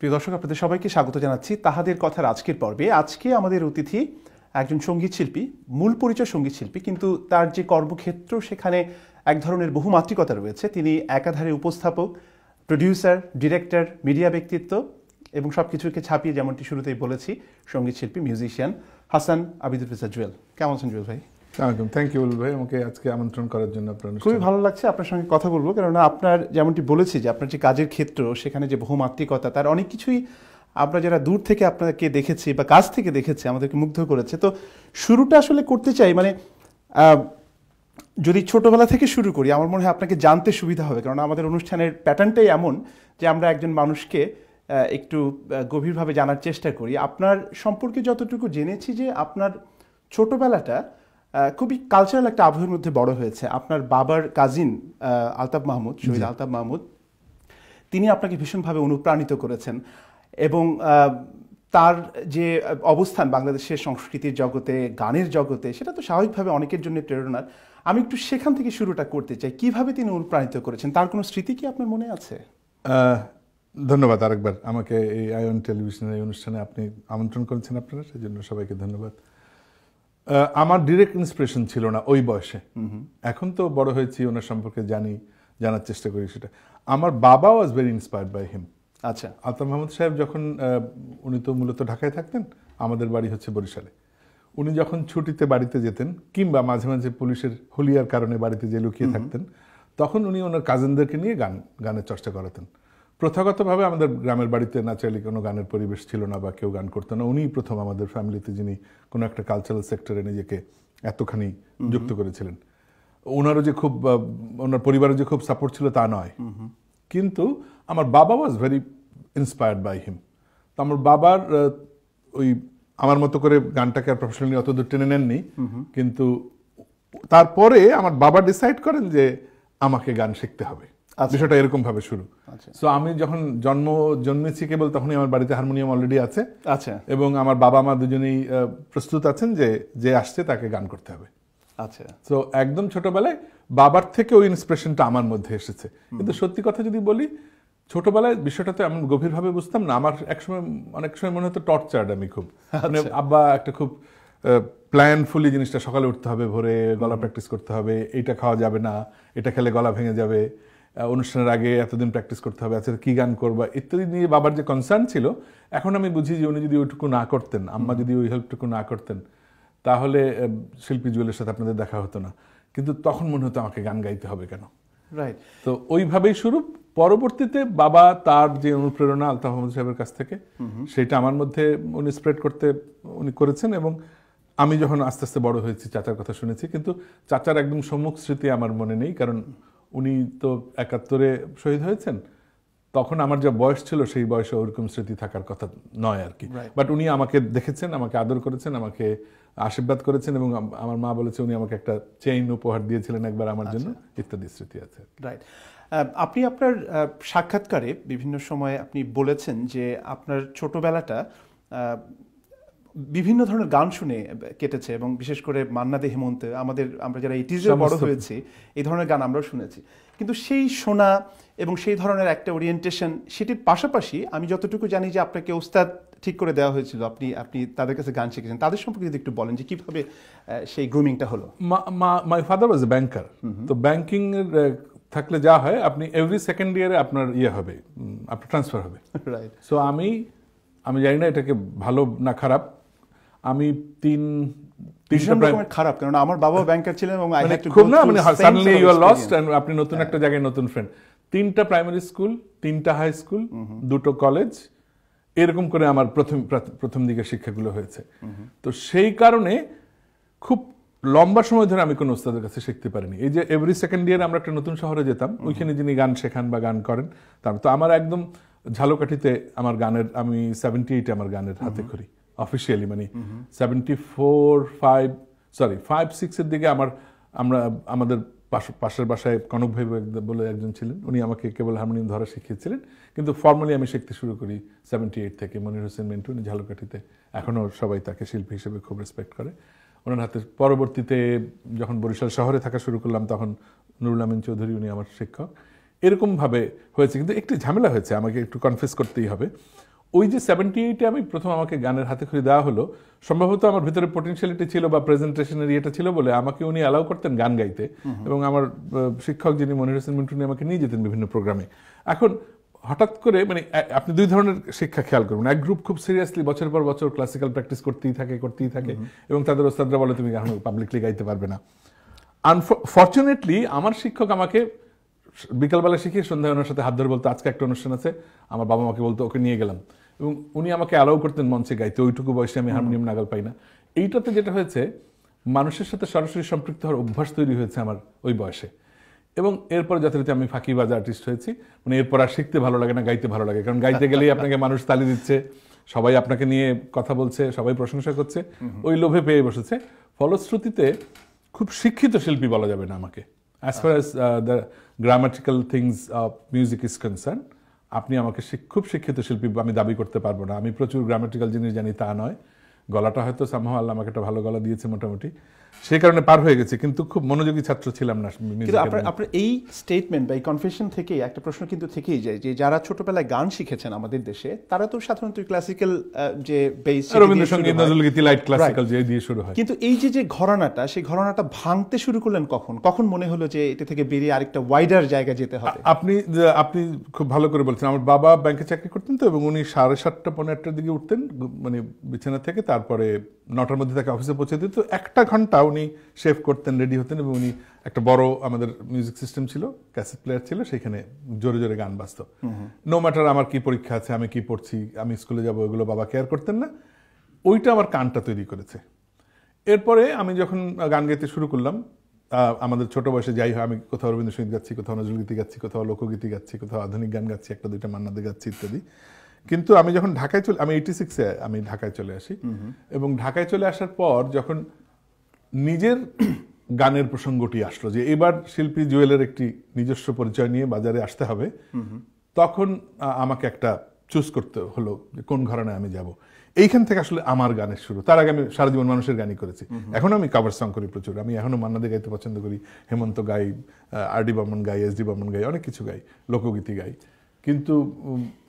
প্রিয় দর্শক, আপনাদের সবাইকে স্বাগত জানাচ্ছি তাহাদের কথার আজকের পর্বে। আজকে আমাদের অতিথি একজন সংগীত শিল্পী, মূল পরিচয় সংগীত শিল্পী, কিন্তু তার যে কর্মক্ষেত্র, সেখানে এক ধরনের বহুমাত্রিকতা রয়েছে। তিনি একাধারে উপস্থাপক প্রডিউসার ডিরেক্টর মিডিয়া ব্যক্তিত্ব এবং সব কিছুকে ছাপিয়ে যেমনটি শুরুতেই বলেছি, সংগীত শিল্পী মিউজিশিয়ান হাসান আবিদুল রেজা জুয়েল। কেমন আছেন জুয়েল ভাই? থ্যাংক ইউ ভাই আমাকে আজকে আমন্ত্রণ করার জন্য আপনার খুবই ভালো লাগছে আপনার সঙ্গে কথা বলব কেননা আপনার যেমনটি বলেছি যে আপনার যে কাজের ক্ষেত্র সেখানে যে বহুমাত্রিকতা তার অনেক কিছুই আমরা যারা দূর থেকে আপনাকে দেখেছি বা কাজ থেকে দেখেছি আমাদেরকে মুগ্ধ করেছে। তো শুরুটা আসলে করতে চাই মানে যদি ছোটবেলা থেকে শুরু করি আমার মনে হয় আপনাকে জানতে সুবিধা হবে কারণ আমাদের অনুষ্ঠানের প্যাটার্নটাই এমন যে আমরা একজন মানুষকে একটু গভীরভাবে জানার চেষ্টা করি। আপনার সম্পর্কে যতটুকু জেনেছি যে আপনার ছোটবেলাটা খুবই কালচারাল একটা আবহের মধ্যে বড় হয়েছে। আপনার বাবার কাজিন আলতাফ মাহমুদ শহীদ আলতাফ মাহমুদ তিনি আপনাকে ভীষণভাবে অনুপ্রাণিত করেছেন এবং তার যে অবস্থান বাংলাদেশের সংস্কৃতির জগতে গানের জগতে সেটা তো স্বাভাবিকভাবে অনেকের জন্য প্রেরণার। আমি একটু সেখান থেকে শুরুটা করতে চাই। কীভাবে তিনি অনুপ্রাণিত করেছেন? তার কোনো স্মৃতি কি আপনার মনে আছে? ধন্যবাদ আরেকবার। আমাকে এই আয়ন টেলিভিশনের এই অনুষ্ঠানে আপনি আমন্ত্রণ করেছেন আপনারা সেই জন্য সবাইকে ধন্যবাদ। আমার ডিরেক্ট ইন্সপিরেশন ছিল না ওই বয়সে। এখন তো বড় হয়েছি ওনার সম্পর্কে জানি জানার চেষ্টা করি সেটা। আমার বাবা was very inspired by him আচ্ছা। আলতাফ মাহমুদ সাহেব যখন উনি তো মূলত ঢাকায় থাকতেন আমাদের বাড়ি হচ্ছে বরিশালে। উনি যখন ছুটিতে বাড়িতে যেতেন কিংবা মাঝে মাঝে পুলিশের হুলিয়ার কারণে বাড়িতে যে লুকিয়ে থাকতেন তখন উনি ওনার কাজিনদেরকে নিয়ে গান গানের চর্চা করাতেন। প্রথাগতভাবে আমাদের গ্রামের বাড়িতে ন্যাচারালি কোনো গানের পরিবেশ ছিল না বা কেউ গান করতো না। উনিই প্রথম আমাদের ফ্যামিলিতে যিনি কোনো একটা কালচারাল সেক্টরে নিজেকে এতখানি যুক্ত করেছিলেন। ওনারও যে খুব ওনার পরিবারের যে খুব সাপোর্ট ছিল তা নয়। কিন্তু আমার বাবা was very inspired by him তো আমার বাবার ওই আমার মতো করে গানটাকে আর প্রফেশনালি অত দূর টেনে নেননি। কিন্তু তারপরে আমার বাবা ডিসাইড করেন যে আমাকে গান শিখতে হবে। বিষয়টা এরকম ভাবে শুরু। আচ্ছা। সো আমি যখন জন্ম জন্মেছি কেবল তখনই আমার বাড়িতে হারমোনিয়াম অলরেডি আছে। আচ্ছা। এবং আমার বাবা মা দুজনেই প্রস্তুত আছেন যে যে আসছে তাকে গান করতে হবে। আচ্ছা। তো একদম ছোটবেলায় বাবার থেকে ওই ইন্সপিরেশনটা আমার মধ্যে এসেছে। কিন্তু সত্যি কথা যদি বলি ছোটবেলায় বিষয়টা তো এমন গভীরভাবে বুঝতাম না। আমার একসময় অনেক সময় মনে হতো টর্চার্ড আমি খুব। মানে আব্বা একটা খুব প্ল্যানফুলি জিনিসটা সকালে উঠতে হবে ভোরে গলা প্র্যাকটিস করতে হবে এইটা খাওয়া যাবে না এটা খেলে গলা ভেঙে যাবে। অনুষ্ঠানের আগে এতদিন প্র্যাকটিস করতে হবে আচ্ছা কি গান করবা ইত্যাদি নিয়ে বাবার যে কনসার্ন ছিল এখন আমি বুঝি যে উনি যদি ওইটুকু না করতেন আম্মা যদি ওই হেল্পটুকু না করতেন তাহলে শিল্পী জুয়েলের সাথে আপনাদের দেখা হতো না। কিন্তু তখন মনে হতো আমাকে গান গাইতে হবে কেন? রাইট তো ওইভাবেই শুরু। পরবর্তীতে বাবা তার যে অনুপ্রেরণা আলতাফ আহমদ সাহেবের কাছ থেকে সেটা আমার মধ্যে উনি স্প্রেড করতে উনি করেছেন এবং আমি যখন আস্তে আস্তে বড় হয়েছি চাচার কথা শুনেছি কিন্তু চাচার একদম সম্মুখ স্মৃতি আমার মনে নেই কারণ উনি তো একাত্তরে শহীদ হয়েছেন তখন আমার যা বয়স ছিল সেই বয়সে ওরকম স্মৃতি থাকার কথা নয় আর কি. বাট উনি আমাকে দেখেছেন আমাকে আদর করেছেন আমাকে আশীর্বাদ করেছেন এবং আমার মা বলেছে উনি আমাকে একটা চেইন উপহার দিয়েছিলেন একবার আমার জন্য ইত্যাদি স্মৃতি আছে রাইট আপনি আপনার সাক্ষাৎকারে বিভিন্ন সময়ে আপনি বলেছেন যে আপনার ছোটবেলাটা বিভিন্ন ধরনের গান শুনে কেটেছে এবং বিশেষ করে মান্না দে হেমন্ত আমাদের আমরা যারা এইটিজে বড় হয়েছি এই ধরনের গান আমরাও শুনেছি। কিন্তু সেই শোনা এবং সেই ধরনের একটা ওরিয়েন্টেশন সেটির পাশাপাশি আমি যতটুকু জানি যে আপনাকে ওস্তাদ ঠিক করে দেওয়া হয়েছিল আপনি আপনি তাদের কাছে গান শিখেছেন। তাদের সম্পর্কে যদি একটু বলেন যে কীভাবে সেই গ্রুমিংটা হলো। My father was a banker তো ব্যাংকিং থাকলে যা হয় আপনি এভরি সেকেন্ড ইয়ারে আপনার ইয়ে হবে আপনার ট্রান্সফার হবে। রাইট সো আমি আমি জানি না এটাকে ভালো না খারাপ। আমি তিন খারাপ কারণ আমার বাবাও ব্যাংকার ছিলেন এবং মানে খুব না মানে সাডেনলি ইউ আর লস্ট. আপনি নতুন একটা জায়গায় নতুন ফ্রেন্ড তিনটা প্রাইমারি স্কুল তিনটা হাই স্কুল দুটো কলেজ এরকম করে আমার প্রথম প্রথম শিক্ষাগুলো হয়েছে। তো সেই কারণে খুব লম্বা সময় ধরে আমি কোনো ওস্তাদের কাছে শিখতে পারিনি। এই যে এভরি সেকেন্ড ইয়ার আমরা একটা নতুন শহরে যেতাম ওইখানে যিনি গান শেখান বা গান করেন তার তো আমার একদম ঝালকাঠিতে আমার গানের আমি সেভেন্টি এইটে আমার গানের হাতে করি। অফিসিয়ালি মানে seventy four five sorry five সিক্সের দিকে আমার, আমরা, আমাদের পাশ- পাশের বাসায় কনক ভাই বলে- একজন ছিলেন। উনি আমাকে কেবল হারমোনিয়াম ধরা শিখিয়েছিলেন। কিন্তু ফর্মালি আমি শিখতে শুরু করি সেভেন্টি এইট থেকে। মনির হোসেন মিন্টু, উনি ঝালকাঠিতে। এখনও সবাই তাকে শিল্পী হিসেবে খুব রেসপেক্ট করে। ওনার হাতে পরবর্তীতে যখন বরিশাল শহরে থাকা শুরু করলাম, তখন নুরুল আমিন চৌধুরী উনি আমার শিক্ষক। এরকমভাবে হয়েছে। কিন্তু একটি ঝামেলা হয়েছে। আমাকে একটু কনফেস করতেই হবে। ওই যে সেভেন্টি এইটে আমি প্রথম আমাকে গানের হাতে খড়ি দেওয়া হলো, সম্ভবত আমার ভিতরে পোটেনশিয়ালিটি ছিল বা প্রেজেন্টেশনের ইয়েটা ছিল বলে আমাকে উনি অ্যালাউ করতেন গান গাইতে এবং আমার শিক্ষক যিনি মনির হোসেন মিন্টু উনি আমাকে নিয়ে যেতেন বিভিন্ন প্রোগ্রামে এখন হঠাৎ করে মানে আপনি দুই ধরনের শিক্ষা খেয়াল করবেন এক গ্রুপ খুব সিরিয়াসলি বছর পর বছর ক্লাসিক্যাল প্র্যাকটিস করতেই থাকে করতেই থাকে এবং তাদের ওস্তাদরা বলে, তুমি এখন পাবলিকলি গাইতে পারবে না। আনফর্চুনেটলি আমার শিক্ষক আমাকে বিকালবেলা শিখিয়ে সন্ধ্যায় ওনার সাথে হাত ধরে বলতো, আজকে একটা অনুষ্ঠান আছে। আমার বাবা মাকে বলতো, ওকে নিয়ে গেলাম। এবং উনি আমাকে অ্যালাউ করতেন মঞ্চে গাইতে ওইটুকু বয়সে আমি হারমোনিয়াম নাগাল পাই না। এইটাতে যেটা হয়েছে মানুষের সাথে সরাসরি সম্পৃক্ত হওয়ার অভ্যাস তৈরি হয়েছে আমার ওই বয়সে। এবং এরপর যথারীতি আমি ফাঁকিবাজ আর্টিস্ট হয়েছি। মানে এরপর আর শিখতে ভালো লাগে না গাইতে ভালো লাগে। কারণ গাইতে গেলেই আপনাকে মানুষ তালি দিচ্ছে সবাই আপনাকে নিয়ে কথা বলছে সবাই প্রশংসা করছে ওই লোভে পেয়ে বসেছে। ফলশ্রুতিতে খুব শিক্ষিত শিল্পী বলা যাবে না আমাকে। As far as the grammatical things of music is concern আপনি আমাকে খুব শিক্ষিত শিল্পী, আমি দাবি করতে পারব না। আমি প্রচুর গ্রামাটিক্যাল জিনিস জানি, তা নয়। গলাটা হয়তো সামহ আল্লাহ আমাকে একটা ভালো গলা দিয়েছে মোটামুটি। সেই কারণে পার হয়ে গেছে কিন্তু খুব মনোযোগী ছাত্র ছিলাম না কিন্তু আপনার আপনার এই স্টেটমেন্ট বা এই কনফেশন থেকে একটা প্রশ্ন কিন্তু থেকেই যায় যে যারা ছোটবেলায় গান শিখেছেন আমাদের দেশে তারা তো সাধারণত ক্লাসিক্যাল যে base Rabindrasangeet Nazrulgeeti light classical যে দিয়ে শুরু হয়। কিন্তু এই যে যে ঘরানাটা সেই ঘরানাটা ভাঙতে শুরু করলেন কখন? কখন মনে হলো যে এটা থেকে বেরিয়ে আরেকটা ওয়াইডার জায়গা যেতে হবে? আপনি আপনি খুব ভালো করে বলছেন। আমার বাবা ব্যাংকে চাকরি করতেন তো এবং উনি সাড়ে সাতটা পনেরো আটটার দিকে উঠতেন মানে বিছানা থেকে তারপরে নটার মধ্যে তাকে অফিসে পৌঁছে দিত। একটা ঘণ্টা উনি শেভ করতেন রেডি হতেন এবং উনি একটা বড় আমাদের মিউজিক সিস্টেম ছিল ক্যাসেট প্লেয়ার ছিল সেখানে জোরে জোরে গান বাজতো। নো ম্যাটার আমার কি পরীক্ষা আছে আমি কি পড়ছি আমি স্কুলে যাব এগুলো বাবা কেয়ার করতেন না। ওইটা আমার কানটা তৈরি করেছে। এরপরে আমি যখন গান গাইতে শুরু করলাম আমাদের ছোট বয়সে যাই হয় আমি কোথাও রবীন্দ্রসঙ্গীত গাচ্ছি কোথাও নজরুলগীতি গাচ্ছি কোথাও লোকগীতি গাচ্ছি কোথাও আধুনিক গান গাচ্ছি একটা দুইটা মান্নাদে গাচ্ছি ইত্যাদি। কিন্তু আমি যখন ঢাকায় চলে আমি এইটি সিক্সে আমি ঢাকায় চলে আসি। এবং ঢাকায় চলে আসার পর যখন নিজের গানের প্রসঙ্গটি আসলো যে এবার শিল্পী জুয়েলের একটি নিজস্ব পরিচয় নিয়ে বাজারে আসতে হবে। তখন আমাকে একটা চুজ করতে হলো যে কোন ঘরানায় আমি যাব। এইখান থেকে আসলে আমার গানের শুরু। তার আগে আমি সারা জীবন মানুষের গানই করেছি। এখন আমি কাভার সং করি প্রচুর। আমি এখনও মান্নাদে গাইতে পছন্দ করি, হেমন্ত গাই আর ডি বর্মন গাই, এস ডি বর্মন গাই, অনেক কিছু গাই, লোকগীতি গাই। কিন্তু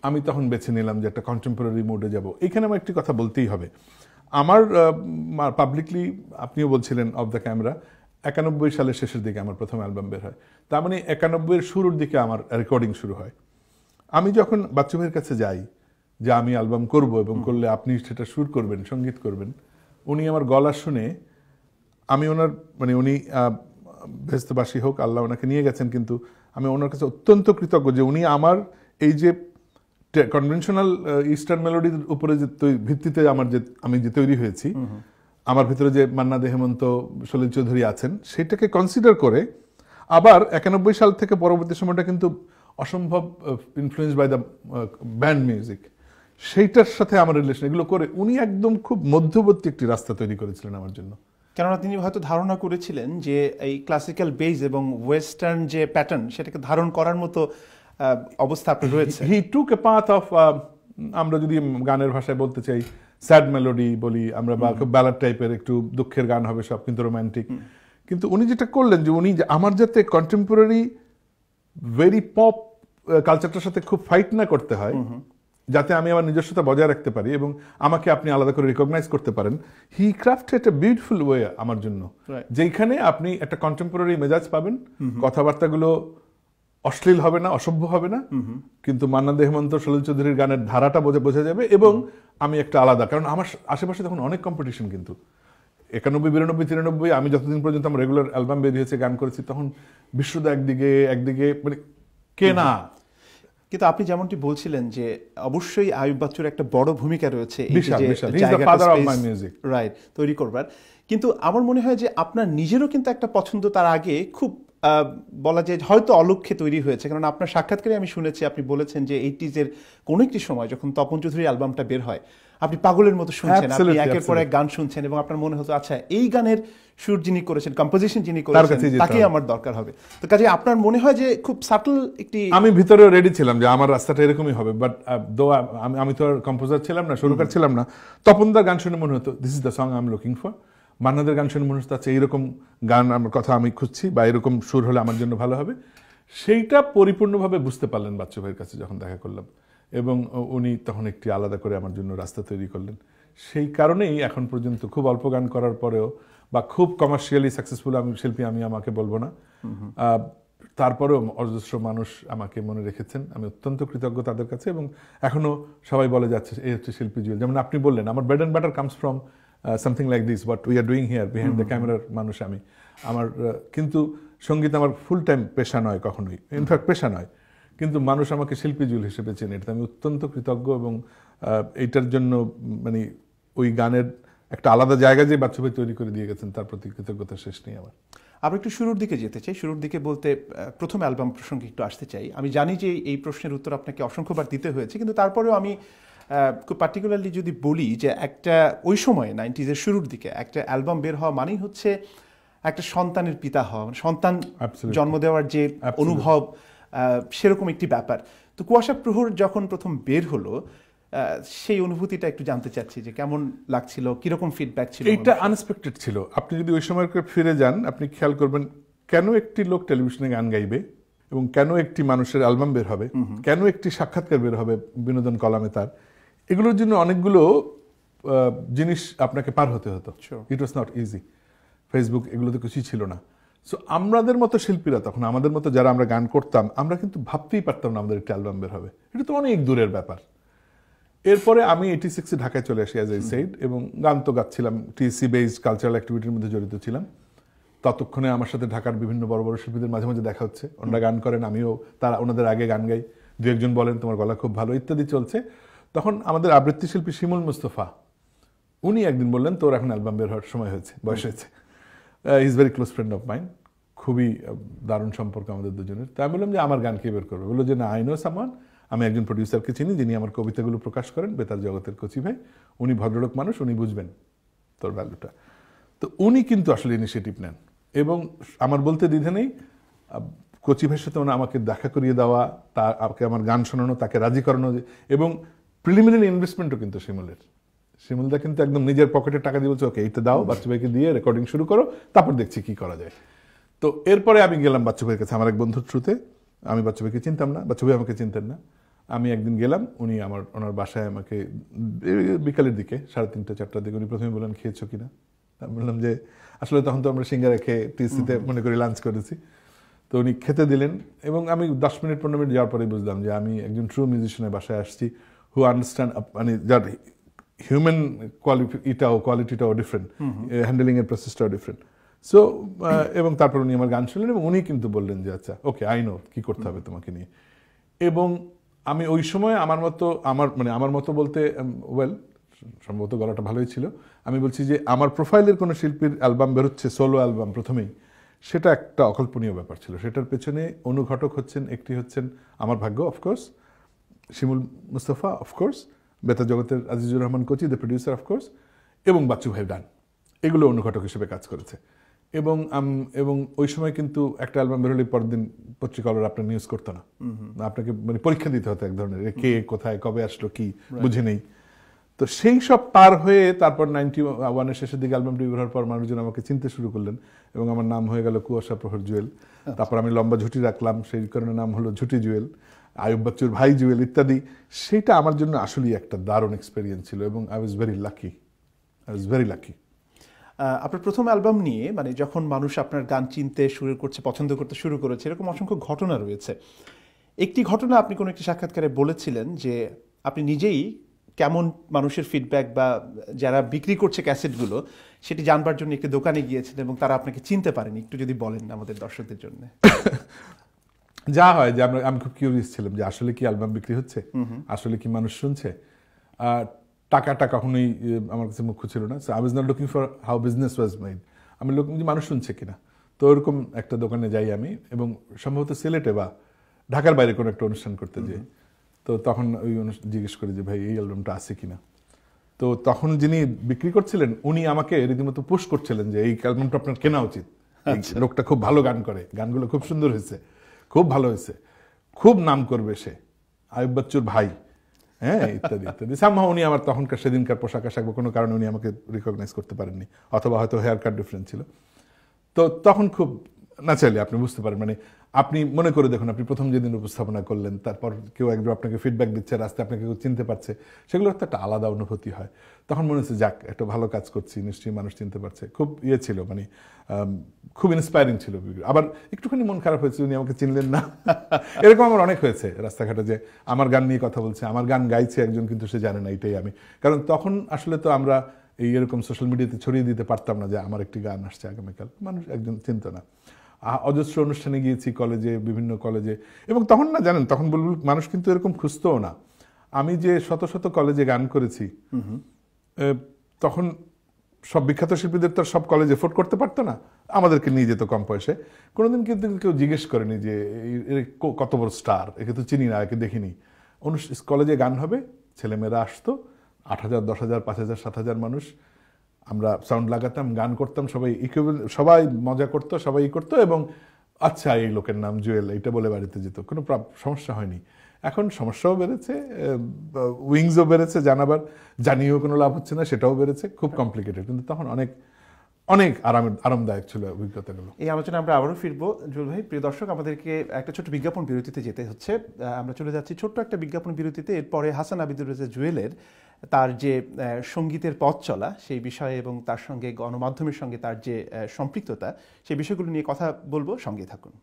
আমি তখন বেছে নিলাম যে একটা কন্টেম্পোরারি মোডে যাব। এইখানে আমার একটি কথা বলতেই হবে। আমার পাবলিকলি আপনিও বলছিলেন অফ দ্য ক্যামেরা একানব্বই সালের শেষের দিকে আমার প্রথম অ্যালবাম বের হয়। তার মানে একানব্বইয়ের শুরুর দিকে আমার রেকর্ডিং শুরু হয়। আমি যখন বাচ্চু ভাইয়ের কাছে যাই যে আমি অ্যালবাম করব এবং করলে আপনি সেটা সুর করবেন সংগীত করবেন উনি আমার গলা শুনে আমি ওনার মানে উনি আহ, বেহেস্তবাসী হোক আল্লাহ ওনাকে নিয়ে গেছেন কিন্তু আমি ওনার কাছে অত্যন্ত কৃতজ্ঞ যে উনি আমার এই যে কনভেনশনাল ইস্টার্ন মেলোডির উপরে যে ভিত্তিতে আমার যে আমি যে তৈরি হয়েছি আমার ভিতরে যে মান্না দে হেমন্ত সলিল চৌধুরী আছেন সেটাকে কনসিডার করে আবার একানব্বই সাল থেকে পরবর্তী সময়টা কিন্তু অসম্ভব influence by the band music সেইটার সাথে আমার রিলেশন এগুলো করে উনি একদম খুব মধ্যবর্তী একটি রাস্তা তৈরি করেছিলেন আমার জন্য। কেননা তিনি হয়তো ধারণা করেছিলেন যে এই ক্লাসিক্যাল বেস এবং ওয়েস্টার্ন যে প্যাটার্ন সেটাকে ধারণ করার মতো অবস্থা আপনার রয়েছে? হি টুক এ পাথ অফ আমরা যদি গানের ভাষায় বলতে চাই স্যাড মেলোডি বলি আমরা বা খুব ব্যালাড টাইপের একটু দুঃখের গান হবে সব কিন্তু রোমান্টিক কিন্তু উনি যেটা করলেন যে উনি আমার যাতে কন্টেম্পোরারি ভেরি পপ কালচারটার সাথে খুব ফাইট না করতে হয় যাতে আমি আমার নিজস্বতা বজায় রাখতে পারি এবং আমাকে আপনি আলাদা করে রিকগনাইজ করতে পারেন। He crafted a beautiful way আমার জন্য. যেখানে আপনি একটা কন্টেম্পোরারি মেজাজ পাবেন কথাবার্তাগুলো অশ্লীল হবে না অসভ্য হবে না কিন্তু মান্না দে হেমন্ত সলিল চৌধুরীর গানের ধারাটা বোঝা বোঝা যাবে এবং আমি একটা আলাদা কারণ আমার আশেপাশে তখন অনেক কম্পিটিশন কিন্তু। একানব্বই বিরানব্বই তিরানব্বই আমি যতদিন পর্যন্ত আমার রেগুলার অ্যালবাম বেরিয়েছে গান করেছি তখন বিশ্বদা একদিকে একদিকে মানে কে না? কিন্তু আপনি যেমনটি বলছিলেন যে অবশ্যই আয়ুব বাচ্চুর একটা বড় ভূমিকা রয়েছে. রাইট তৈরি করবার। কিন্তু আমার মনে হয় যে আপনার নিজেরও কিন্তু একটা পছন্দ তার আগে খুব বলা যায় হয়তো অলক্ষ্যে তৈরি হয়েছে। কারণ আপনার সাক্ষাৎকারে আমি শুনেছি আপনি বলেছেন যে এইটিজের কোন একটি সময় যখন তপন চৌধুরী অ্যালবামটা বের হয় আপনি পাগলের মতো শুনছেন আপনি একের পর এক গান শুনছেন এবং আপনার মনে হতো আচ্ছা এই গানের সুর যিনি করেছেন কম্পোজিশন যিনি করেছেন তাকে আমার দরকার হবে। তো কাজে আপনার মনে হয় যে খুব সাটল একটি আমি ভিতরেও রেডি ছিলাম যে আমার রাস্তাটা এরকমই হবে বাট দো আমি আমি তো আর কম্পোজার ছিলাম না সুরকার ছিলাম না তপন তপনদার গান শুনে মনে হতো this is the song I am looking for মান্নাদের গান শুনে মনে হতো আচ্ছা এইরকম গান আমার কথা আমি খুঁজছি বা এরকম সুর হলে আমার জন্য ভালো হবে। সেইটা পরিপূর্ণভাবে বুঝতে পারলেন বাচ্চু ভাইয়ের কাছে যখন দেখা করলাম। এবং উনি তখন একটি আলাদা করে আমার জন্য রাস্তা তৈরি করলেন। সেই কারণেই এখন পর্যন্ত খুব অল্প গান করার পরেও বা খুব কমার্শিয়ালি সাকসেসফুল আমি শিল্পী আমি আমাকে বলব না। তারপরেও অজস্র মানুষ আমাকে মনে রেখেছেন। আমি অত্যন্ত কৃতজ্ঞ তাদের কাছে এবং এখনও সবাই বলে যাচ্ছে এই হচ্ছে শিল্পী জুয়েল। যেমন আপনি বললেন আমার bread and butter comes from something like this what we are doing here behind the ক্যামেরার মানুষ আমি। আমার কিন্তু সংগীত আমার ফুল টাইম পেশা নয় কখনোই। ইনফ্যাক্ট পেশা নয়। কিন্তু মানুষ আমাকে শিল্পী জুয়েল হিসেবে চেনে। এটা আমি অত্যন্ত কৃতজ্ঞ এবং আহ, এইটার জন্য মানে ওই গানের একটা আলাদা জায়গা যে বাচ্চাভাই তৈরি করে দিয়ে গেছেন তার প্রতি কৃতজ্ঞতা শেষ নেই আমার। আমরা একটু শুরুর দিকে যেতে চাই। শুরুর দিকে বলতে প্রথম অ্যালবাম প্রসঙ্গে একটু আসতে চাই। আমি জানি যে এই প্রশ্নের উত্তর আপনাকে অসংখ্যবার দিতে হয়েছে কিন্তু তারপরেও আমি খুব পার্টিকুলারলি যদি বলি যে একটা ওই সময়ে নাইনটিজের শুরুর দিকে একটা অ্যালবাম বের হওয়া মানেই হচ্ছে একটা সন্তানের পিতা হওয়া মানে সন্তান জন্ম দেওয়ার যে অনুভব সেরকম একটি ব্যাপার। তো কুয়াশা প্রহর যখন প্রথম বের হলো সেই অনুভূতিটা একটু জানতে চাচ্ছি যে কেমন লাগছিল কীরকম ফিডব্যাক ছিল এটা আনএক্সপেক্টেড ছিল। আপনি যদি ওই সময় ফিরে যান আপনি খেয়াল করবেন কেন একটি লোক টেলিভিশনে গান গাইবে এবং কেন একটি মানুষের অ্যালবাম বের হবে? কেন একটি সাক্ষাৎকার বের হবে বিনোদন কলামে তার? এগুলোর জন্য অনেকগুলো জিনিস আপনাকে পার হতে হতো। It was not easy Facebook এগুলোতে কিছুই ছিল না। সো আমাদের মতো শিল্পীরা তখন আমাদের মতো যারা আমরা গান করতাম আমরা কিন্তু ভাবতেই পারতাম না আমাদের একটা অ্যালবাম বের হবে। এটা তো অনেক দূরের ব্যাপার। এরপরে আমি এইটি সিক্সে ঢাকায় চলে আসি অ্যাজ আই সেইড এবং গান তো গাচ্ছিলাম টিএসসি বেসড কালচারাল অ্যাক্টিভিটির মধ্যে জড়িত ছিলাম। ততক্ষণে আমার সাথে ঢাকার বিভিন্ন বড় বড় শিল্পীদের মাঝে মাঝে দেখা হচ্ছে। ওনারা গান করেন আমিও তারা ওনাদের আগে গান গাই। দু একজন বলেন তোমার গলা খুব ভালো ইত্যাদি চলছে। তখন আমাদের আবৃত্তি শিল্পী শিমুল মুস্তফা, উনি একদিন বললেন, তোর এখন অ্যালবাম বের হওয়ার সময় হয়েছে, বয়স হয়েছে। Is very close friend of mind খুবই দারুণ সম্পর্ক আমাদের দুজনের। তাই আমি বললাম যে, আমার গান কে বের করবে? বলল যে, না আই নো সামান আমি একজন প্রডিউসারকে চিনি, যিনি আমার কবিতাগুলো প্রকাশ করেন, বেতার জগতের কচি ভাই। উনি ভদ্রলোক মানুষ, উনি বুঝবেন তোর ভ্যালুটা তো উনি কিন্তু আসলে ইনিশিয়েটিভ নেন এবং আমার বলতে দ্বিধা নেই কচি ভাইয়ের সাথে ওনা আমাকে দেখা করিয়ে দেওয়া তা আমাকে আমার গান শোনানো, তাকে রাজি করানো, এবং প্রিলিমিনারি ইনভেস্টমেন্টও কিন্তু শিমুলের। শিমুলদা কিন্তু একদম নিজের পকেটে টাকা দিয়ে বলছে ওকে এইটা দাও বাচ্চা ভাইকে দিয়ে রেকর্ডিং শুরু করো তারপর দেখছি কি করা যায়। তো এরপরে আমি গেলাম বাচ্চু ভাইয়ের কাছে আমার এক বন্ধুর থ্রুতে আমি বাচ্চু ভাইকে চিনতাম না বাচ্চু ভাই আমাকে চিনতেন না। আমি একদিন গেলাম উনি আমার ওনার বাসায় আমাকে বিকালের দিকে সাড়ে তিনটা চারটার দিকে উনি প্রথমে বললেন খেয়েছো কিনা? আমি বললাম যে আসলে তখন তো আমরা সিঙ্গারা খেয়ে টিসিতে মনে করি লাঞ্চ করেছি। তো উনি খেতে দিলেন এবং আমি দশ মিনিট পনেরো মিনিট যাওয়ার পরেই বুঝলাম যে আমি একজন ট্রু মিউজিশিয়ানের বাসায় আসছি। হু আন্ডারস্ট্যান্ড মানে যার হিউম্যান কোয়ালিটি ইটাও কোয়ালিটিটাও ডিফারেন্ট হ্যান্ডেলিং এর প্রসেসটাও ডিফারেন্ট সো এবং তারপর উনি আমার গান শুনলেন এবং উনি কিন্তু বললেন যে আচ্ছা ওকে আই নো কি করতে হবে তোমাকে নিয়ে। এবং আমি ওই সময় আমার মতো আমার মানে আমার মতো বলতে ওয়েল সম্ভবত গলাটা ভালোই ছিল। আমি বলছি যে আমার প্রোফাইলের কোনো শিল্পীর অ্যালবাম বেরোচ্ছে সোলো অ্যালবাম প্রথমেই সেটা একটা অকল্পনীয় ব্যাপার ছিল। সেটার পেছনে অনুঘটক হচ্ছেন একটি হচ্ছেন আমার ভাগ্য অফকোর্স শিমুল মুস্তফা অফকোর্স বেতার জগতের আজিজুর রহমান কোচি দ্য প্রডিউসার অফকোর্স এবং বাচ্চু ভাই ডান এগুলো অনুঘটক হিসেবে কাজ করেছে। এবং এবং ওই সময় কিন্তু একটা অ্যালবাম বেরোলে পরদিন পত্রিকাওয়ালারা আপনার নিউজ করতো না। আপনাকে মানে পরীক্ষা দিতে হতো এক ধরনের কে কোথায় কবে আসলো কি বুঝে নেই। তো সেই সব পার হয়ে তারপর নাইনটি ওয়ানের শেষের দিকে অ্যালবামটি বের হওয়ার পর মানুষজন আমাকে চিনতে শুরু করলেন এবং আমার নাম হয়ে গেল কুয়াশা প্রহর জুয়েল। তারপর আমি লম্বা ঝুটি রাখলাম সেই কারণে নাম হলো ঝুটি জুয়েল। আয়ুব বাচ্চুর ভাই জুয়েল ইত্যাদি সেটা আমার জন্য আসলেই একটা দারুণ এক্সপেরিয়েন্স ছিল এবং I was very lucky I was very lucky আপনার প্রথম অ্যালবাম নিয়ে মানে যখন মানুষ আপনার গান চিনতে শুরু করছে পছন্দ করতে শুরু করেছে এরকম অসংখ্য ঘটনা রয়েছে। একটি ঘটনা আপনি কোনো একটি সাক্ষাৎকারে বলেছিলেন যে আপনি নিজেই কেমন মানুষের ফিডব্যাক বা যারা বিক্রি করছে ক্যাসেটগুলো সেটি জানবার জন্য একটি দোকানে গিয়েছিলেন এবং তারা আপনাকে চিনতে পারেনি। একটু যদি বলেন আমাদের দর্শকদের জন্য। যা হয় যে আমরা আমি খুব কিউরিয়াস ছিলাম যে আসলে কি অ্যালবাম বিক্রি হচ্ছে আসলে কি মানুষ শুনছে। টাকাটা কখনোই আমার কাছে মুখ্য ছিল না। I was not looking for how business was made আমি লুকিং যে মানুষ শুনছে কিনা। তো ওরকম একটা দোকানে যাই আমি এবং সম্ভবত সিলেটে বা ঢাকার বাইরে কোনো একটা অনুষ্ঠান করতে যাই তো তখন ওই অনুষ্ঠান জিজ্ঞেস করি যে ভাই এই অ্যালবামটা আছে কিনা? তো তখন যিনি বিক্রি করছিলেন উনি আমাকে রীতিমতো পুশ করছিলেন যে এই অ্যালবামটা আপনার কেনা উচিত। লোকটা খুব ভালো গান করে। গানগুলো খুব সুন্দর হয়েছে। খুব ভালো হয়েছে। খুব নাম করবে সে। আয়ুব বাচ্চুর ভাই। হ্যাঁ ইত্যাদি ইত্যাদি। সামহা উনি আমার তখনকার সেদিনকার পোশাক আশাক বা কোনো কারণে উনি আমাকে রিকগনাইজ করতে পারেননি। অথবা হয়তো হেয়ার কাট ডিফারেন্ট ছিল। তো তখন খুব ন্যাচারালি আপনি বুঝতে পারেন। মানে আপনি মনে করে দেখুন, আপনি প্রথম যেদিন উপস্থাপনা করলেন, তারপর কেউ একজন আপনাকে ফিডব্যাক দিচ্ছে, রাস্তায় আপনাকে কেউ চিনতে পারছে, সেগুলোর তো একটা আলাদা অনুভূতি হয়। তখন মনে হচ্ছে, যাক, একটা ভালো কাজ করছি, নিশ্চয়ই মানুষ চিনতে পারছে। খুব ইয়ে ছিল মানে খুব ইন্সপায়ারিং ছিল আবার একটুখানি মন খারাপ হয়েছে উনি আমাকে চিনলেন না। এরকম আমার অনেক হয়েছে রাস্তাঘাটে যে, আমার গান নিয়ে কথা বলছে, আমার গান গাইছে একজন কিন্তু সে জানে না, এটাই আমি। কারণ তখন আসলে তো আমরা এই এরকম সোশ্যাল মিডিয়াতে ছড়িয়ে দিতে পারতাম না যে, আমার একটি গান আসছে আগামীকাল। মানুষ একজন চিনত না। অজস্র অনুষ্ঠানে গিয়েছি কলেজে বিভিন্ন কলেজে এবং তখন না, জানেন, তখন বুলবুল মানুষ কিন্তু এরকম খুঁজতও না। আমি যে শত শত কলেজে গান করেছি তখন সব বিখ্যাত শিল্পীদের তো সব কলেজে এফোর্ড করতে পারতো না। আমাদেরকে নিয়ে যেত কম পয়সায়। কোনোদিন কিন্তু কেউ জিজ্ঞেস করেনি যে কত বড় স্টার একে তো চিনি না, একে দেখিনি। অনুষ- কলেজে গান হবে, ছেলেমেয়েরা আসতো, আট হাজার, দশ হাজার, পাঁচ হাজার, সাত হাজার মানুষ। আমরা সাউন্ড লাগাতাম, গান করতাম, সবাই equivalent- সবাই মজা করতো, সবাই ই করতো এবং আচ্ছা এই লোকের নাম জুয়েল, এইটা বলে বাড়িতে যেত। কোনো সমস্যা হয়নি। এখন সমস্যাও বেড়েছে উইংসও বেড়েছে জানাবার জানিয়েও কোনো লাভ হচ্ছে না সেটাও বেড়েছে খুব কমপ্লিকেটেড কিন্তু তখন অনেক অনেক আরাম আরামদায়ক ছিল অভিজ্ঞতাগুলো। এই আলোচনা আমরা আবারও ফিরবো। জুল ভাই প্রিয় দর্শক আমাদেরকে একটা ছোট্ট বিজ্ঞাপন বিরতিতে যেতে হচ্ছে। আমরা চলে যাচ্ছি ছোট্ট একটা বিজ্ঞাপন বিরতিতে। এরপরে হাসান আবিদুর রেজা জুয়েলের তার যে সঙ্গীতের পথ চলা সেই বিষয়ে এবং তার সঙ্গে গণমাধ্যমের সঙ্গে তার যে সম্পৃক্ততা সেই বিষয়গুলো নিয়ে কথা বলব। সঙ্গে থাকুন।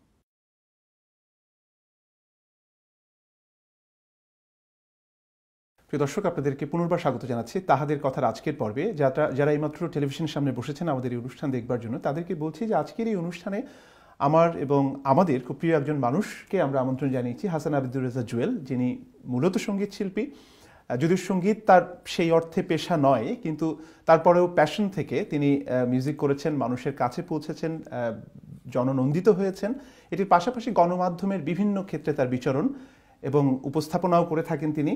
প্রিয় দর্শক, আপনাদেরকে পুনর্বার স্বাগত জানাচ্ছি তাহাদের কথার আজকের পর্বে। যারা যারা এইমাত্র টেলিভিশনের সামনে বসেছেন আমাদের এই অনুষ্ঠান দেখবার জন্য, তাদেরকে বলছি যে আজকের এই অনুষ্ঠানে আমার এবং আমাদের খুব প্রিয় একজন মানুষকে আমরা আমন্ত্রণ জানিয়েছি, হাসান আবিদুর রেজা জুয়েল, যিনি মূলত সংগীত শিল্পী। যদিও সংগীত তার সেই অর্থে পেশা নয়, কিন্তু তারপরেও প্যাশন থেকে তিনি মিউজিক করেছেন, মানুষের কাছে পৌঁছেছেন জননন্দিত হয়েছেন। এটির পাশাপাশি গণমাধ্যমের বিভিন্ন ক্ষেত্রে তার বিচরণ এবং উপস্থাপনাও করে থাকেন তিনি।